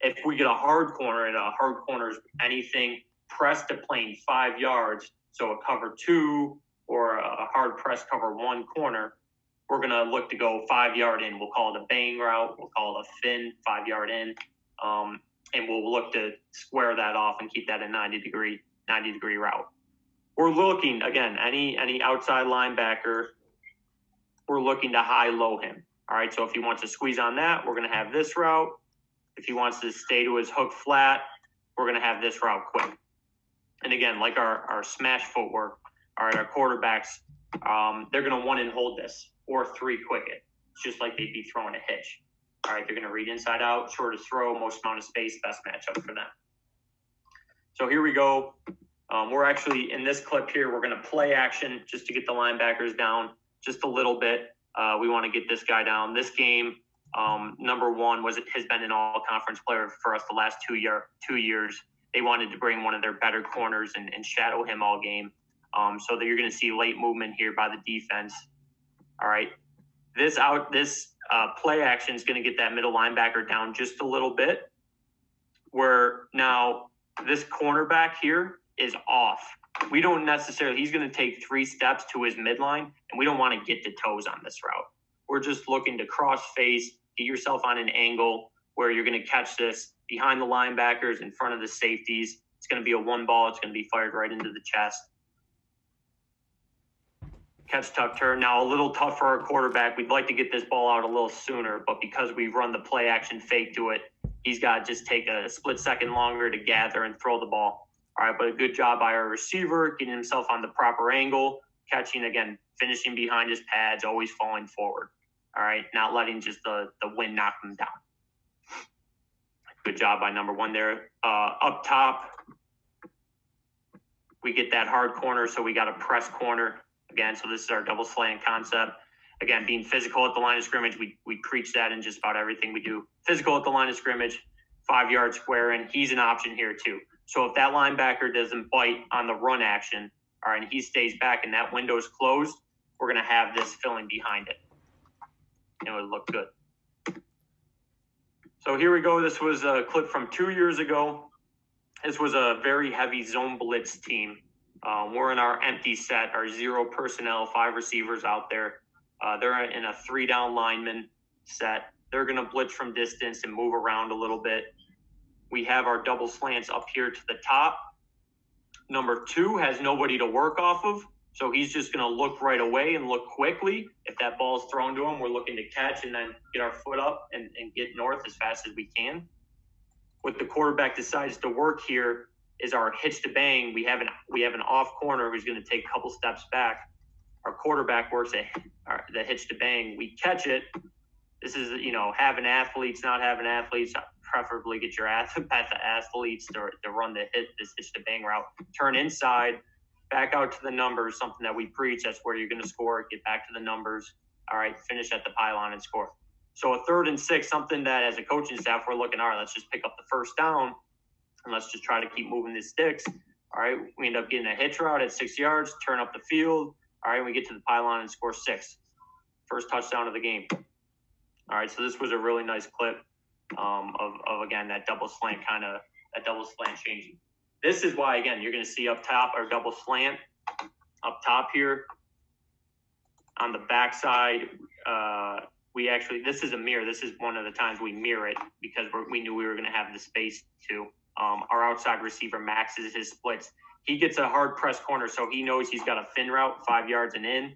if we get a hard corner and a hard corner is anything pressed to plane five yards, so a cover two or a hard press cover one corner, we're going to look to go five yard in. We'll call it a bang route. We'll call it a fin, five yard in. Um, and we'll look to square that off and keep that a 90 degree, 90 degree route. We're looking again, any, any outside linebacker, we're looking to high low him. All right. So if he wants to squeeze on that, we're going to have this route. If he wants to stay to his hook flat, we're going to have this route quick. And again, like our, our smash footwork, all right, our quarterbacks, um, they're going to one and hold this or three quick it. It's just like they'd be throwing a hitch. All right, they're going to read inside out, shortest throw, most amount of space, best matchup for them. So here we go. Um, we're actually in this clip here, we're going to play action just to get the linebackers down just a little bit. Uh, we want to get this guy down. This game, um, number one was it has been an all conference player for us the last two year two years. They wanted to bring one of their better corners and, and shadow him all game. Um, so that you're going to see late movement here by the defense. All right, this out this uh, play action is going to get that middle linebacker down just a little bit. where now this cornerback here is off. We don't necessarily, he's going to take three steps to his midline, and we don't want to get the toes on this route. We're just looking to cross face, get yourself on an angle where you're going to catch this behind the linebackers, in front of the safeties. It's going to be a one ball, it's going to be fired right into the chest. Catch tuck turn. Now, a little tough for our quarterback. We'd like to get this ball out a little sooner, but because we've run the play action fake to it, he's got to just take a split second longer to gather and throw the ball. All right, but a good job by our receiver, getting himself on the proper angle, catching again, finishing behind his pads, always falling forward. All right, not letting just the, the wind knock them down. Good job by number one there. Uh, up top, we get that hard corner, so we got a press corner again. So this is our double slant concept. Again, being physical at the line of scrimmage, we, we preach that in just about everything we do. Physical at the line of scrimmage, five yard square, and he's an option here too. So if that linebacker doesn't bite on the run action, all right, and he stays back and that window is closed, we're going to have this filling behind it. It would look good. So here we go. This was a clip from two years ago. This was a very heavy zone blitz team. Um, we're in our empty set, our zero personnel, five receivers out there. Uh, they're in a three down lineman set. They're going to blitz from distance and move around a little bit. We have our double slants up here to the top. Number two has nobody to work off of. So he's just going to look right away and look quickly. If that ball is thrown to him, we're looking to catch and then get our foot up and, and get north as fast as we can. What the quarterback decides to work here is our hitch to bang. We have an we have an off corner who's going to take a couple steps back. Our quarterback works at the hitch to bang. We catch it. This is you know having athletes, not having athletes. Preferably get your ath- athletes to, to run the hit this hitch to bang route. Turn inside, back out to the numbers. Something that we preach. That's where you're going to score. Get back to the numbers. All right, finish at the pylon and score. So a third and six, something that as a coaching staff we're looking. All right, let's just pick up the first down and let's just try to keep moving the sticks. All right, we end up getting a hitch route at six yards, turn up the field. All right, we get to the pylon and score six. First touchdown of the game. All right, so this was a really nice clip um, of, of, again, that double slant kind of, that double slant changing. This is why, again, you're going to see up top our double slant up top here. On the backside, uh, we actually, this is a mirror. This is one of the times we mirror it because we knew we were going to have the space to. Um, our outside receiver maxes his splits. He gets a hard press corner, so he knows he's got a fin route five yards and in.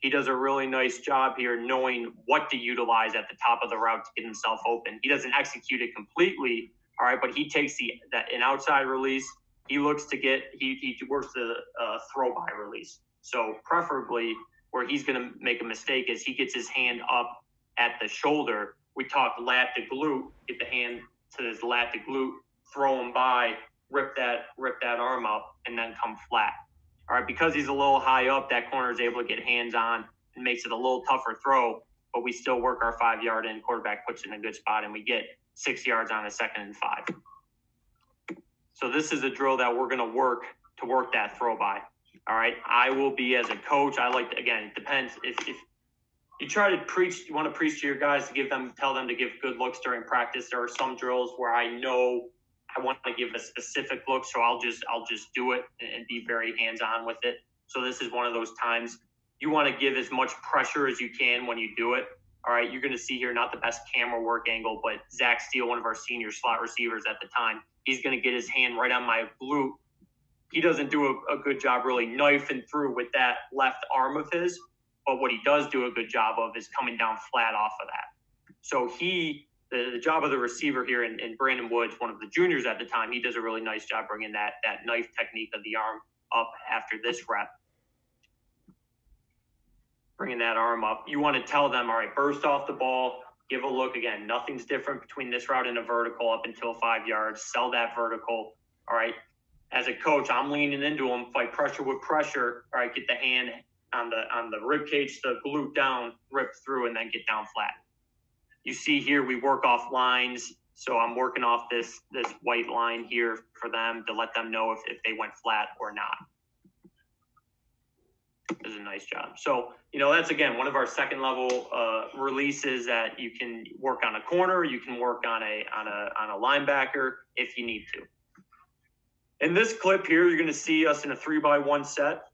He does a really nice job here knowing what to utilize at the top of the route to get himself open. He doesn't execute it completely, all right, but he takes the that an outside release. He looks to get he he works the uh, throw by release. So preferably where he's going to make a mistake is he gets his hand up at the shoulder. We talk lat to glute, get the hand to his lat to glute throw him by, rip that rip that arm up, and then come flat. All right, because he's a little high up, that corner is able to get hands on and makes it a little tougher throw. But we still work our five yard in. Quarterback puts it in a good spot, and we get six yards on a second and five. So this is a drill that we're going to work to work that throw by. All right, I will be as a coach. I like to, again. It depends if, if you try to preach. You want to preach to your guys to give them, tell them to give good looks during practice. There are some drills where I know I want to give a specific look, so I'll just I'll just do it and be very hands on with it. So this is one of those times you want to give as much pressure as you can when you do it. All right, you're going to see here not the best camera work angle, but Zach Steele, one of our senior slot receivers at the time, he's going to get his hand right on my glute. He doesn't do a, a good job really knifing through with that left arm of his, but what he does do a good job of is coming down flat off of that. So he the, the job of the receiver here, and, and Brandon Woods, one of the juniors at the time, he does a really nice job bringing that that knife technique of the arm up after this rep. Bringing that arm up, you want to tell them, all right, burst off the ball, give a look again. Nothing's different between this route and a vertical up until five yards. Sell that vertical. All right. As a coach, I'm leaning into them, fight pressure with pressure. All right, get the hand on the on the rib cage, the glute down, rip through, and then get down flat you see here we work off lines. So I'm working off this this white line here for them to let them know if, if they went flat or not. Does a nice job. So, you know, that's again one of our second level uh, releases that you can work on a corner, you can work on a on a on a linebacker if you need to. In this clip here, you're going to see us in a three by one set.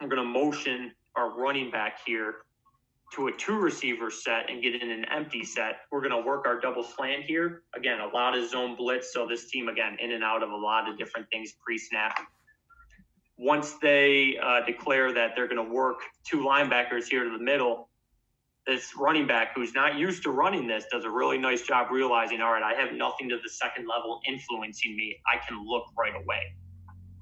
I'm going to motion our running back here to a two receiver set and get in an empty set. We're going to work our double slant here. Again, a lot of zone blitz. So this team, again, in and out of a lot of different things pre snap once they uh, declare that they're going to work two linebackers here to the middle, this running back who's not used to running this does a really nice job realizing, all right, I have nothing to the second level influencing me. I can look right away.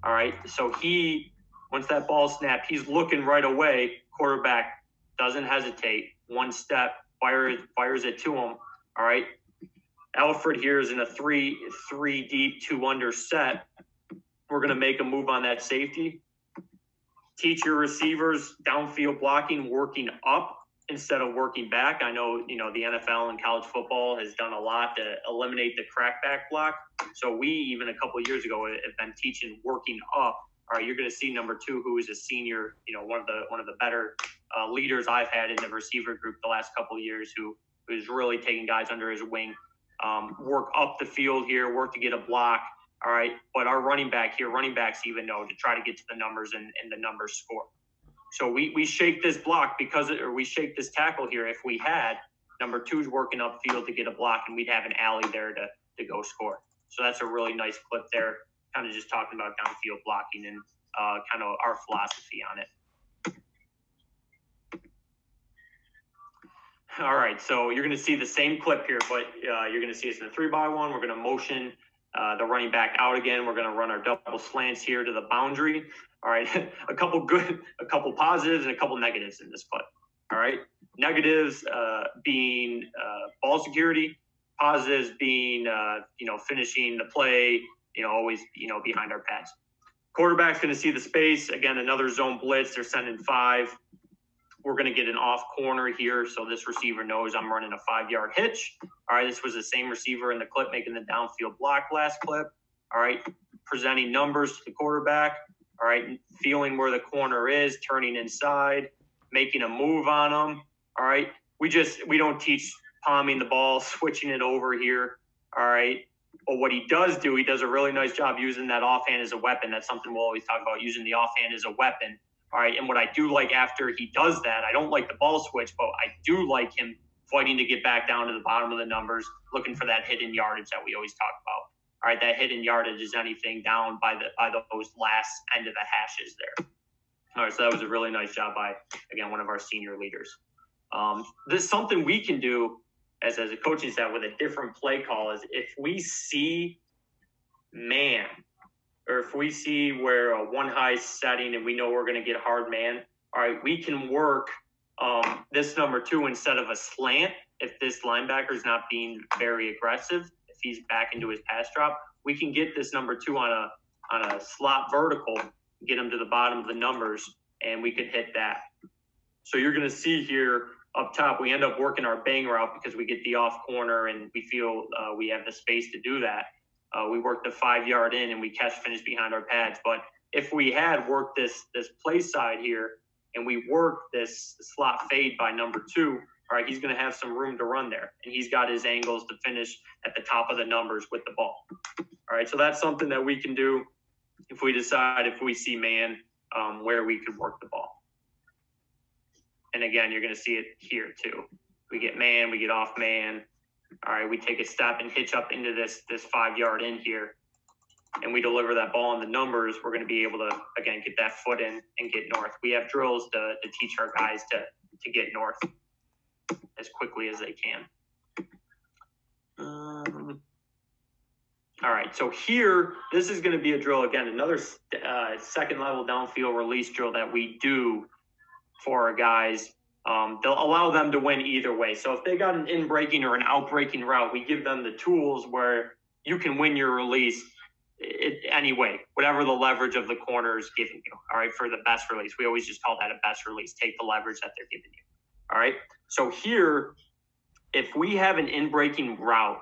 All right. So he, once that ball snapped, he's looking right away. Quarterback doesn't hesitate. One step, fires fires it to him. All right. Alfred here is in a three three deep, two under set we're going to make a move on that safety. Teach your receivers downfield blocking, working up instead of working back. I know, you know, the NFL and college football has done a lot to eliminate the crackback block. So we, even a couple years ago, have been teaching working up. All right, you're going to see number two, who is a senior, you know, one of the one of the better uh, leaders I've had in the receiver group the last couple years, who who's really taking guys under his wing. Um, work up the field here, work to get a block, all right. But our running back here, running backs even know to try to get to the numbers and, and the numbers score. So we, we shake this block because, or we shake this tackle here. If we had number two's working upfield to get a block and we'd have an alley there to, to go score. So that's a really nice clip there. Kind of just talking about downfield blocking and uh, kind of our philosophy on it. All right, so you're going to see the same clip here, but uh, you're going to see us in a three by one. We're going to motion uh, the running back out again. We're going to run our double slants here to the boundary. All right, a couple good, a couple positives and a couple negatives in this clip. All right, negatives uh, being uh, ball security, positives being uh, you know finishing the play, you know always you know behind our pads. Quarterback's going to see the space again. Another zone blitz. They're sending five. We're going to get an off corner here. So this receiver knows I'm running a five yard hitch. All right. This was the same receiver in the clip making the downfield block last clip. All right. Presenting numbers to the quarterback. All right. Feeling where the corner is, turning inside, making a move on them. All right. We just, we don't teach palming the ball, switching it over here. All right. But what he does do, he does a really nice job using that offhand as a weapon. That's something we'll always talk about using the offhand as a weapon. All right. And what I do like after he does that, I don't like the ball switch, but I do like him fighting to get back down to the bottom of the numbers, looking for that hidden yardage that we always talk about. All right, that hidden yardage is anything down by the by those last end of the hashes there. All right, so that was a really nice job by again one of our senior leaders. Um, this is something we can do as as a coaching staff with a different play call is if we see man or if we see where a one high setting and we know we're going to get hard man, all right, we can work um, this number two instead of a slant. If this linebacker is not being very aggressive, if he's back into his pass drop, we can get this number two on a on a slot vertical, get him to the bottom of the numbers, and we could hit that. So you're going to see here up top, we end up working our bang route because we get the off corner and we feel uh, we have the space to do that. Uh, we work the five yard in and we catch finish behind our pads. But if we had worked this this play side here and we work this slot fade by number two, all right, he's going to have some room to run there, and he's got his angles to finish at the top of the numbers with the ball. All right, so that's something that we can do if we decide if we see man um, where we could work the ball. And again, you're going to see it here too. We get man, we get off man, all right, we take a step and hitch up into this this five yard in here, and we deliver that ball in the numbers, we're going to be able to again get that foot in and get north. We have drills to, to teach our guys to to get north as quickly as they can. Um, all right, so here, this is going to be a drill again, another uh, second level downfield release drill that we do for our guys um, they'll allow them to win either way. So if they got an in breaking or an out breaking route, we give them the tools where you can win your release it, anyway, whatever the leverage of the corner is giving you. All right, for the best release, we always just call that a best release. Take the leverage that they're giving you. All right. So here, if we have an in breaking route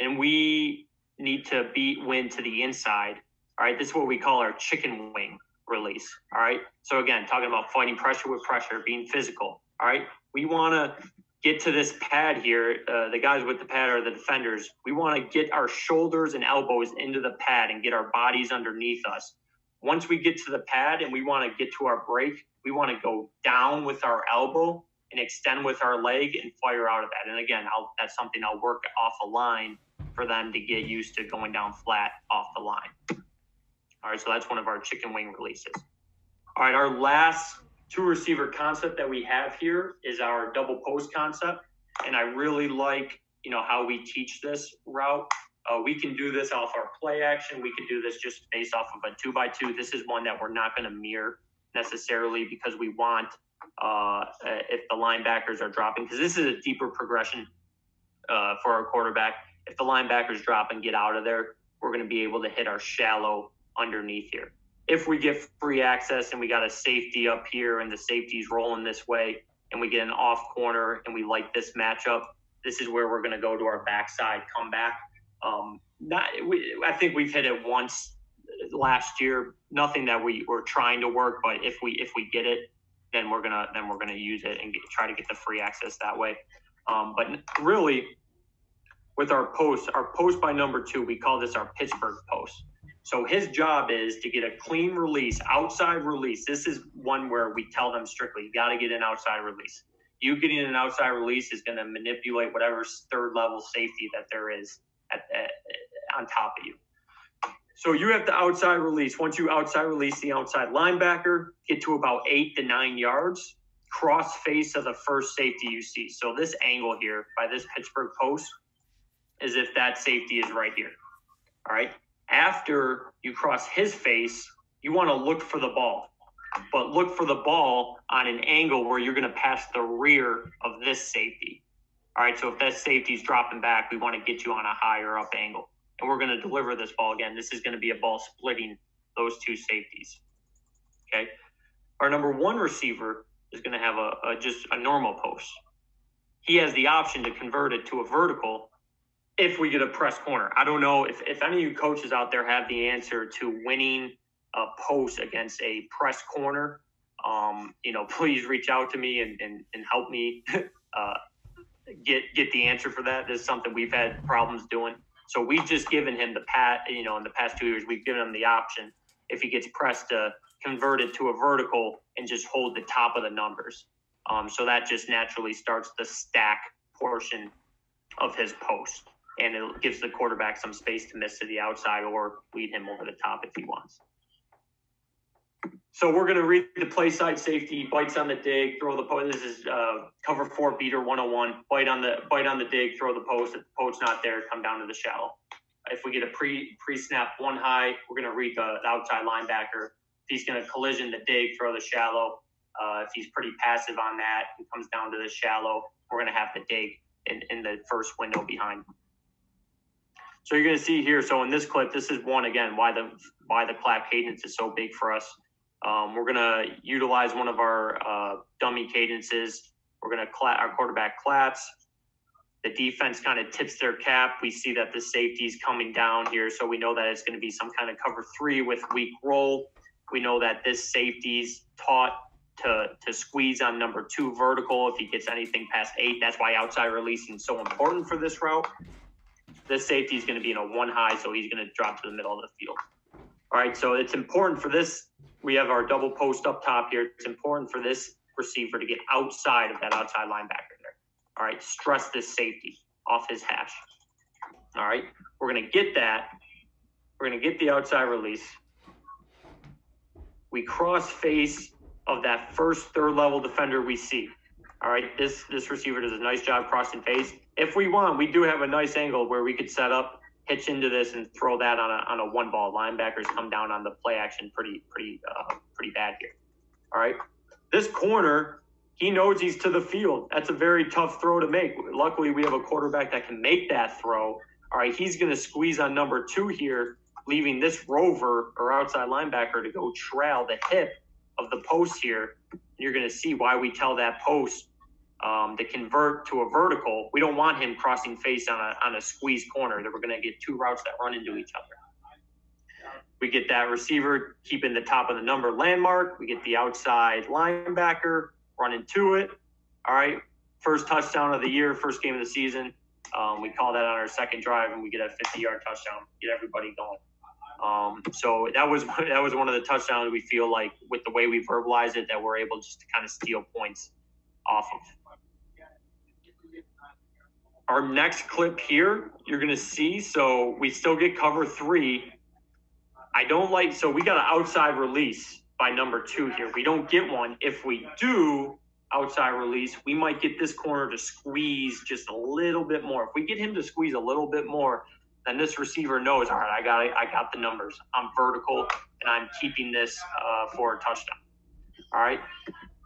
and we need to beat wind to the inside, all right, this is what we call our chicken wing. release. All right. So again, talking about fighting pressure with pressure, being physical. All right. We want to get to this pad here. Uh, the guys with the pad are the defenders. We want to get our shoulders and elbows into the pad and get our bodies underneath us. Once we get to the pad and we want to get to our break, we want to go down with our elbow and extend with our leg and fire out of that. And again, I'll, that's something I'll work off a line for them to get used to going down flat off the line. All right, so that's one of our chicken wing releases. All right, our last two receiver concept that we have here is our double post concept. And I really like, you know, how we teach this route. Uh, we can do this off our play action. We can do this just based off of a two by two. This is one that we're not going to mirror necessarily because we want uh, if the linebackers are dropping, because this is a deeper progression uh, for our quarterback. If the linebackers drop and get out of there, we're going to be able to hit our shallow underneath here. If we get free access and we got a safety up here and the safety's rolling this way and we get an off corner and we like this matchup, this is where we're going to go to our backside comeback. Um, not, we, I think we've hit it once last year. Nothing that we were trying to work, but if we if we get it, then we're gonna then we're gonna use it and get, try to get the free access that way. Um, but really, with our post, our post by number two, we call this our Pittsburgh post. So his job is to get a clean release, outside release. This is one where we tell them strictly, you got to get an outside release. You getting an outside release is going to manipulate whatever third level safety that there is at, at, on top of you. So you have the outside release. Once you outside release the outside linebacker, get to about eight to nine yards, cross face of the first safety you see. So this angle here by this Pittsburgh post is if that safety is right here. All right. After you cross his face, you want to look for the ball, but look for the ball on an angle where you're going to pass the rear of this safety. All right. So if that safety is dropping back, we want to get you on a higher up angle and we're going to deliver this ball again. This is going to be a ball splitting those two safeties. Okay. Our number one receiver is going to have a, a, just a normal post. He has the option to convert it to a vertical if we get a press corner. I don't know if, if any of you coaches out there have the answer to winning a post against a press corner. Um, you know, please reach out to me and, and, and help me uh, get get the answer for that. This is something we've had problems doing. So we've just given him the pat, you know, in the past two years, we've given him the option if he gets pressed to convert it to a vertical and just hold the top of the numbers. Um, so that just naturally starts the stack portion of his post. And it gives the quarterback some space to miss to the outside or lead him over the top if he wants. So we're going to read the play side safety, bites on the dig, throw the post. This is uh, cover four beater 101. Bite on the bite on the dig, throw the post. If the post's not there, come down to the shallow. If we get a pre pre snap one high, we're going to read the, the, outside linebacker. If he's going to collision the dig, throw the shallow. Uh, if he's pretty passive on that and comes down to the shallow, we're going to have the dig in, in the first window behind. So you're going to see here. So in this clip, this is one again why the why the clap cadence is so big for us. Um, we're going to utilize one of our uh, dummy cadences. We're going to clap our quarterback claps. The defense kind of tips their cap. We see that the safety is coming down here, so we know that it's going to be some kind of cover three with weak roll. We know that this safety's taught to to squeeze on number two vertical if he gets anything past eight. That's why outside releasing is so important for this route. This safety is going to be in a one high, so he's going to drop to the middle of the field. All right, so it's important for this we have our double post up top here. It's important for this receiver to get outside of that outside linebacker there. All right, stress this safety off his hash. All right, we're going to get that. We're going to get the outside release. We cross face of that first third level defender we see. All right, this this receiver does a nice job crossing face. If we want, we do have a nice angle where we could set up hitch into this and throw that on a, on a one ball. Linebackers come down on the play action pretty pretty uh, pretty bad here. All right, this corner he knows he's to the field. That's a very tough throw to make. Luckily, we have a quarterback that can make that throw. All right, he's going to squeeze on number two here, leaving this rover or outside linebacker to go trail the hip of the post here. You're going to see why we tell that post um, convert to a vertical, we don't want him crossing face on a, on a squeeze corner that we're going to get two routes that run into each other. We get that receiver keeping the top of the number landmark. We get the outside linebacker running to it. All right. First touchdown of the year, first game of the season. Um, we call that on our second drive, and we get a 50-yard touchdown, get everybody going. Um, so that was that was one of the touchdowns we feel like with the way we verbalize it that we're able just to kind of steal points off of. Our next clip here, you're going to see. So we still get cover three. I don't like. So we got an outside release by number two here. We don't get one. If we do, outside release, we might get this corner to squeeze just a little bit more. If we get him to squeeze a little bit more, then this receiver knows, all right, I got I got the numbers. I'm vertical and I'm keeping this uh, for a touchdown. All right.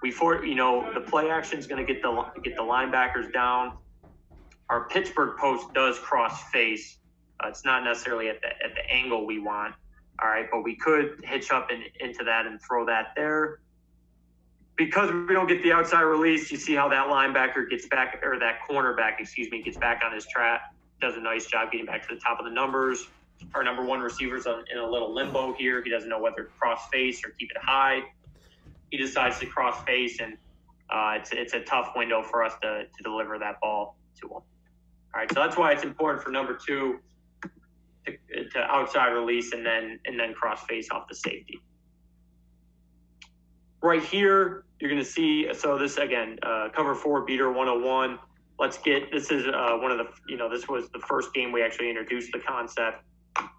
We for you know the play action is going to get the get the linebackers down. Our Pittsburgh post does cross face. Uh, it's not necessarily at the at the angle we want. All right, but we could hitch up in, into that and throw that there because we don't get the outside release, you see how that linebacker gets back, or that cornerback, excuse me, gets back on his track, does a nice job getting back to the top of the numbers. Our number one receiver's in a little limbo here. He doesn't know whether to cross face or keep it high. He decides to cross face, and uh, it's, it's a tough window for us to, to deliver that ball to him. All right, so that's why it's important for number two to, to outside release and then and then cross face off the safety. Right here, you're going to see, so this again, uh, cover four beater 101. Let's get, this is uh, one of the, you know, this was the first game we actually introduced the concept.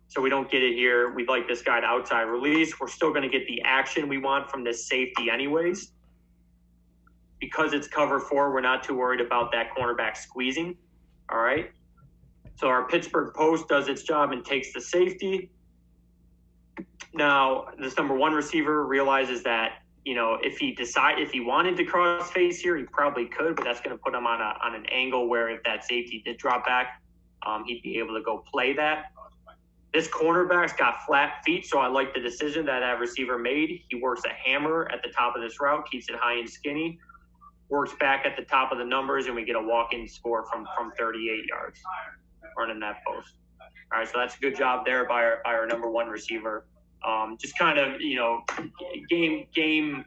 So we don't get it here. We'd like this guy to outside release. We're still going to get the action we want from this safety anyways. Because it's cover four, we're not too worried about that cornerback squeezing. All right. So our Pittsburgh post does its job and takes the safety. Now, this number one receiver realizes that you know, if he decide if he wanted to cross face here, he probably could, but that's going to put him on a on an angle where if that safety did drop back, um, he'd be able to go play that. This cornerback's got flat feet, so I like the decision that that receiver made. He works a hammer at the top of this route, keeps it high and skinny, works back at the top of the numbers, and we get a walk-in score from from 38 yards running that post. All right, so that's a good job there by our, by our number one receiver um, just kind of you know game game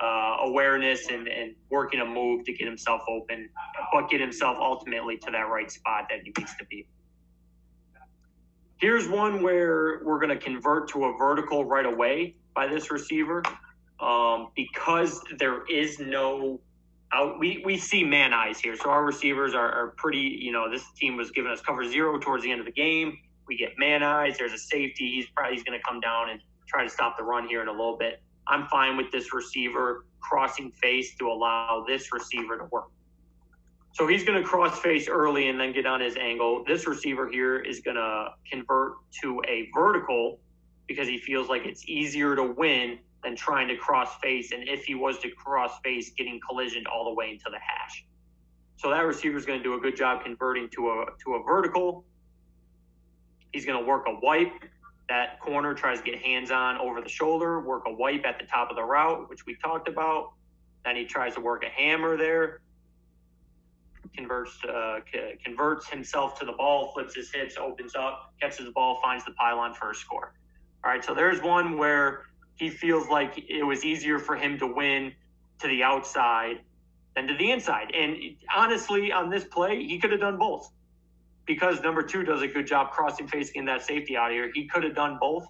uh, awareness and, and working a move to get himself open, but get himself ultimately to that right spot that he needs to be. Here's one where we're going to convert to a vertical right away by this receiver um, because there is no out. We, we see man eyes here. So our receivers are, are pretty, you know, this team was giving us cover zero towards the end of the game we get man eyes. There's a safety. He's probably he's going to come down and try to stop the run here in a little bit. I'm fine with this receiver crossing face to allow this receiver to work. So he's going to cross face early and then get on his angle. This receiver here is going to convert to a vertical because he feels like it's easier to win than trying to cross face. And if he was to cross face, getting collisioned all the way into the hash. So that receiver is going to do a good job converting to a to a vertical He's going to work a wipe. That corner tries to get hands on over the shoulder, work a wipe at the top of the route, which we talked about. Then he tries to work a hammer there, converts uh, c- converts himself to the ball, flips his hips, opens up, catches the ball, finds the pylon for a score. All right, so there's one where he feels like it was easier for him to win to the outside than to the inside. And honestly, on this play, he could have done both because number two does a good job crossing facing that safety out here. He could have done both.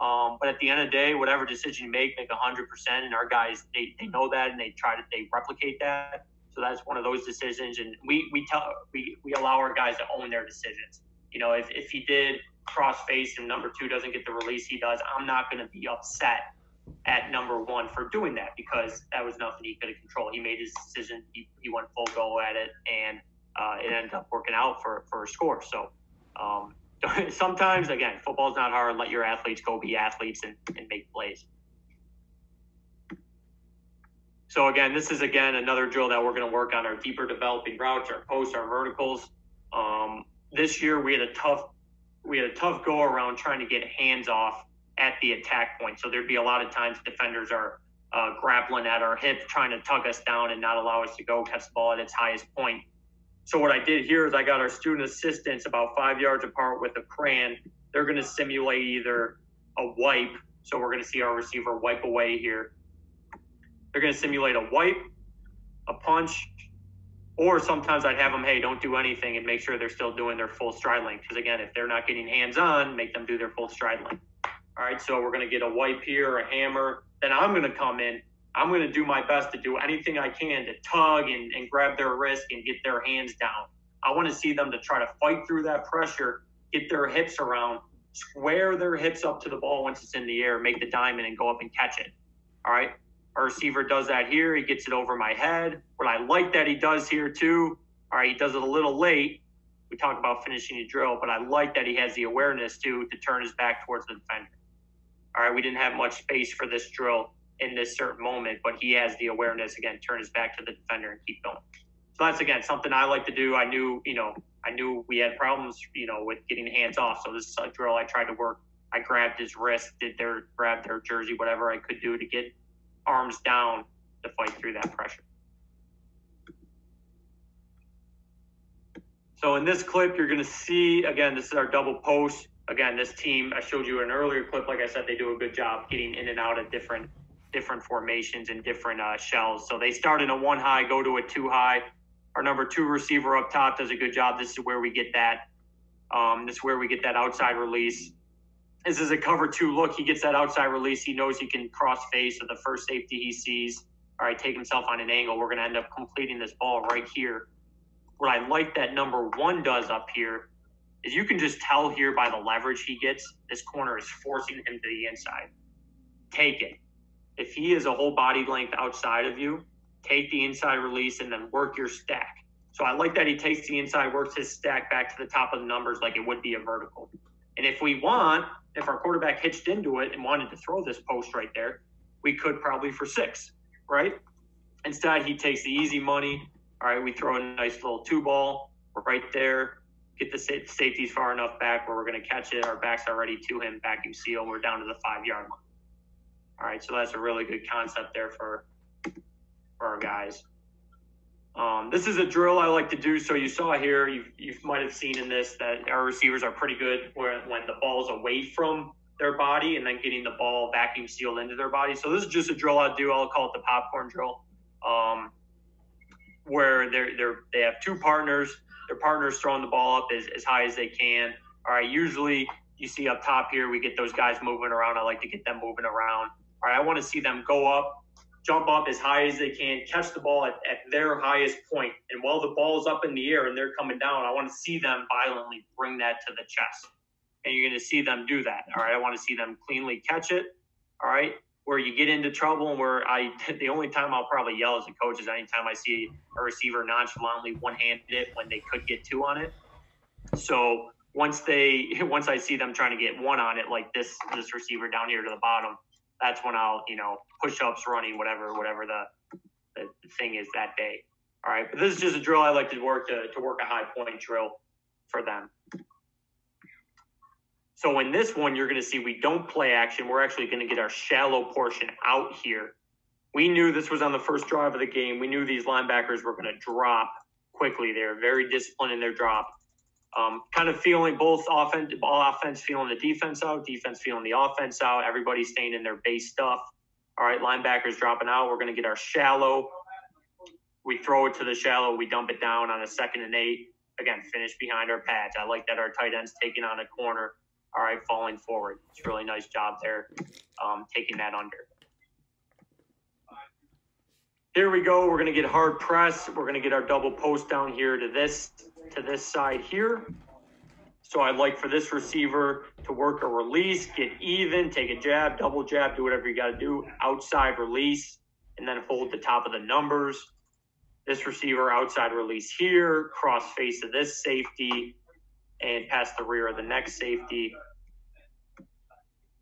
Um, but at the end of the day, whatever decision you make, make 100%. And our guys, they, they know that and they try to they replicate that. So that's one of those decisions. And we, we tell we, we allow our guys to own their decisions. You know, if, if he did cross face and number two doesn't get the release he does, I'm not going to be upset at number one for doing that because that was nothing he could have controlled. He made his decision. He, he went full go at it. And uh, it ended up working out for, for a score. So um, sometimes, again, football's not hard. Let your athletes go be athletes and, and make plays. So again, this is again another drill that we're going to work on our deeper developing routes, our posts, our verticals. Um, this year we had a tough we had a tough go around trying to get hands off at the attack point. So there'd be a lot of times defenders are uh, grappling at our hip, trying to tug us down and not allow us to go catch the ball at its highest point. So what I did here is I got our student assistants about five yards apart with a crayon. They're going to simulate either a wipe. So we're going to see our receiver wipe away here. They're going to simulate a wipe, a punch, or sometimes I'd have them, hey, don't do anything and make sure they're still doing their full stride length. Because again, if they're not getting hands on, make them do their full stride length. All right, so we're going to get a wipe here, a hammer. Then I'm going to come in. I'm going to do my best to do anything I can to tug and, and grab their wrist and get their hands down. I want to see them to try to fight through that pressure, get their hips around, square their hips up to the ball once it's in the air, make the diamond and go up and catch it. All right. Our receiver does that here. He gets it over my head. What I like that he does here too, all right, he does it a little late. We talk about finishing a drill, but I like that he has the awareness too to turn his back towards the defender. All right, we didn't have much space for this drill in this certain moment, but he has the awareness again, turn his back to the defender and keep going. So that's again something I like to do. I knew, you know, I knew we had problems, you know, with getting hands off. So this is a drill I tried to work. I grabbed his wrist, did their grab their jersey, whatever I could do to get arms down to fight through that pressure. So in this clip, you're going to see, again, this is our double post. Again, this team, I showed you an earlier clip. Like I said, they do a good job getting in and out of different different formations and different uh, shells. So they start in a one high, go to a two high. Our number two receiver up top does a good job. This is where we get that. Um, this is where we get that outside release. This is a cover two look. He gets that outside release. He knows he can cross face of the first safety he sees. All right, take himself on an angle. We're going to end up completing this ball right here. What I like that number one does up here is you can just tell here by the leverage he gets, this corner is forcing him to the inside. Take it. If he is a whole body length outside of you, take the inside release and then work your stack. So I like that he takes the inside, works his stack back to the top of the numbers like it would be a vertical. And if we want, if our quarterback hitched into it and wanted to throw this post right there, we could probably for six, right? Instead, he takes the easy money. All right, we throw a nice little two ball right there, get the safeties far enough back where we're going to catch it. Our back's already to him, vacuum seal. We're down to the five yard line. All right, so that's a really good concept there for for our guys. This is a drill I like to do. So you saw here, you you might have seen in this that our receivers are pretty good when when the ball's away from their body and then getting the ball vacuum sealed into their body. So this is just a drill I do. I'll call it the popcorn drill, um, where they're they're they have two partners. Their partners throwing the ball up as, as high as they can. All right, usually you see up top here, we get those guys moving around. I like to get them moving around. All right, I want to see them go up, jump up as high as they can, catch the ball at, at their highest point. And while the ball is up in the air and they're coming down, I want to see them violently bring that to the chest. And you're going to see them do that. All right, I want to see them cleanly catch it. All right, where you get into trouble and where I, the only time I'll probably yell as a coach is anytime I see a receiver nonchalantly one handed it when they could get two on it. So once they, once I see them trying to get one on it, like this, this receiver down here to the bottom, that's when I'll, you know, push ups, running, whatever, whatever the, the thing is that day. All right. But this is just a drill I like to work to, to work a high point drill for them. So in this one, you're going to see we don't play action. We're actually going to get our shallow portion out here. We knew this was on the first drive of the game. We knew these linebackers were going to drop quickly. They're very disciplined in their drop. Um, kind of feeling both offense, offense feeling the defense out, defense feeling the offense out. Everybody staying in their base stuff. All right, linebackers dropping out. We're going to get our shallow. We throw it to the shallow. We dump it down on a second and eight. Again, finish behind our pads. I like that our tight end's taking on a corner. All right, falling forward. It's really nice job there, um, taking that under. Here we go. We're going to get hard press. We're going to get our double post down here to this to this side here. So I'd like for this receiver to work a release, get even, take a jab, double jab, do whatever you got to do, outside release, and then hold the top of the numbers. This receiver outside release here, cross face of this safety, and pass the rear of the next safety.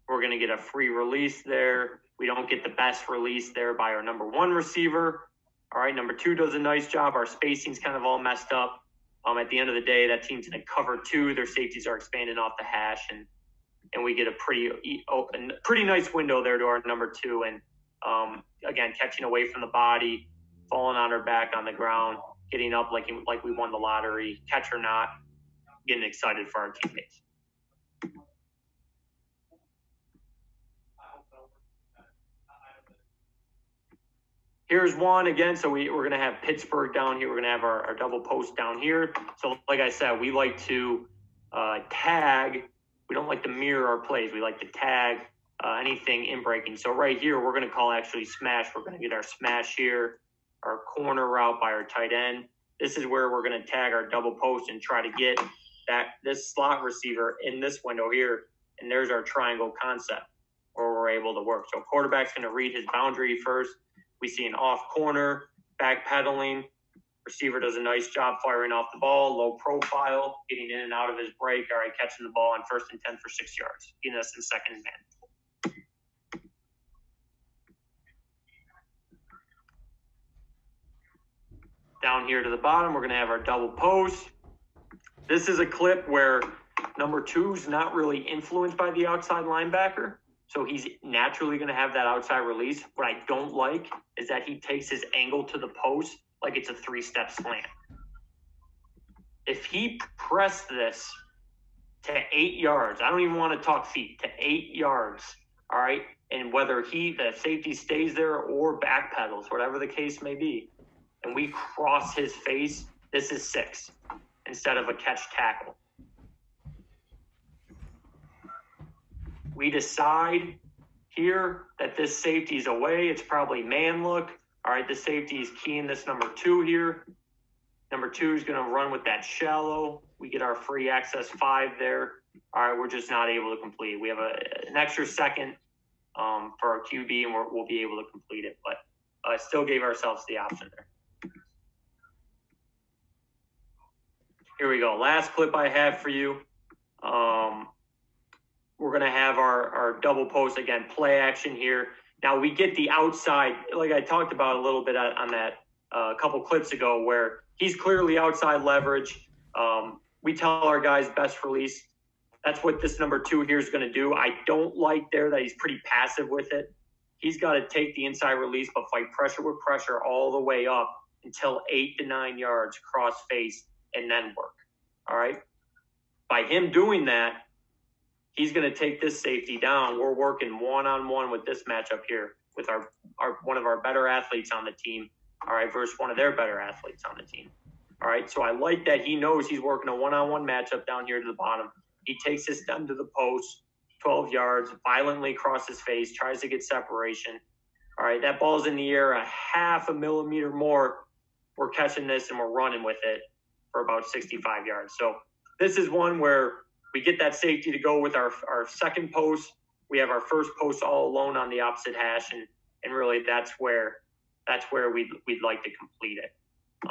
We're going to get a free release there. We don't get the best release there by our number one receiver. All right, number two does a nice job. Our spacing's kind of all messed up. Um, at the end of the day, that team's going to cover two. Their safeties are expanding off the hash, and and we get a pretty open, pretty nice window there to our number two. And um, again, catching away from the body, falling on her back on the ground, getting up like like we won the lottery, catch or not, getting excited for our teammates. Here's one again. So we, we're going to have Pittsburgh down here. We're going to have our, our double post down here. So, like I said, we like to uh, tag. We don't like to mirror our plays. We like to tag uh, anything in breaking. So right here, we're going to call actually smash. We're going to get our smash here, our corner route by our tight end. This is where we're going to tag our double post and try to get that this slot receiver in this window here. And there's our triangle concept where we're able to work. So quarterback's going to read his boundary first. We see an off corner, backpedaling. Receiver does a nice job firing off the ball, low profile, getting in and out of his break. All right, catching the ball on first and 10 for six yards, getting us in second and man. Down here to the bottom, we're going to have our double post. This is a clip where number two is not really influenced by the outside linebacker. So he's naturally going to have that outside release. What I don't like is that he takes his angle to the post like it's a three step slant. If he pressed this to eight yards, I don't even want to talk feet, to eight yards, all right, and whether he, the safety stays there or backpedals, whatever the case may be, and we cross his face, this is six instead of a catch tackle. We decide here that this safety is away. It's probably man look. All right, the safety is keying this number two here. Number two is going to run with that shallow. We get our free access five there. All right, we're just not able to complete. We have a, an extra second um, for our QB, and we will be able to complete it. But uh, still gave ourselves the option there. Here we go. Last clip I have for you. Um, we're going to have our, our double post again, play action here. Now we get the outside, like I talked about a little bit on that uh, a couple clips ago, where he's clearly outside leverage. Um, we tell our guys best release. That's what this number two here is going to do. I don't like there that he's pretty passive with it. He's got to take the inside release, but fight pressure with pressure all the way up until eight to nine yards cross face and then work. All right. By him doing that, he's going to take this safety down. We're working one on one with this matchup here with our, our one of our better athletes on the team. All right, versus one of their better athletes on the team. All right, so I like that he knows he's working a one on one matchup down here to the bottom. He takes his stem to the post, 12 yards, violently crosses face, tries to get separation. All right, that ball's in the air a half a millimeter more. We're catching this and we're running with it for about 65 yards. So this is one where we get that safety to go with our, our second post. We have our first post all alone on the opposite hash, and, and really that's where that's where we'd, we'd like to complete it.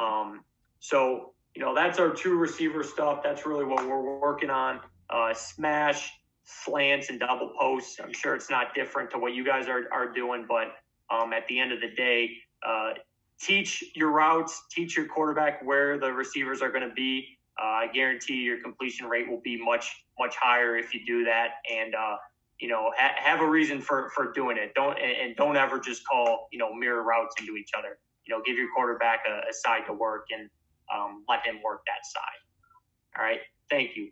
Um, so, you know, that's our two receiver stuff. That's really what we're working on. Uh, smash, slants, and double posts. I'm sure it's not different to what you guys are, are doing, but um, at the end of the day, uh, teach your routes, teach your quarterback where the receivers are going to be. Uh, I guarantee your completion rate will be much much higher if you do that, and uh, you know ha- have a reason for for doing it. Don't and, don't ever just call you know mirror routes into each other. You know, give your quarterback a, a side to work and um, let him work that side. All right, thank you.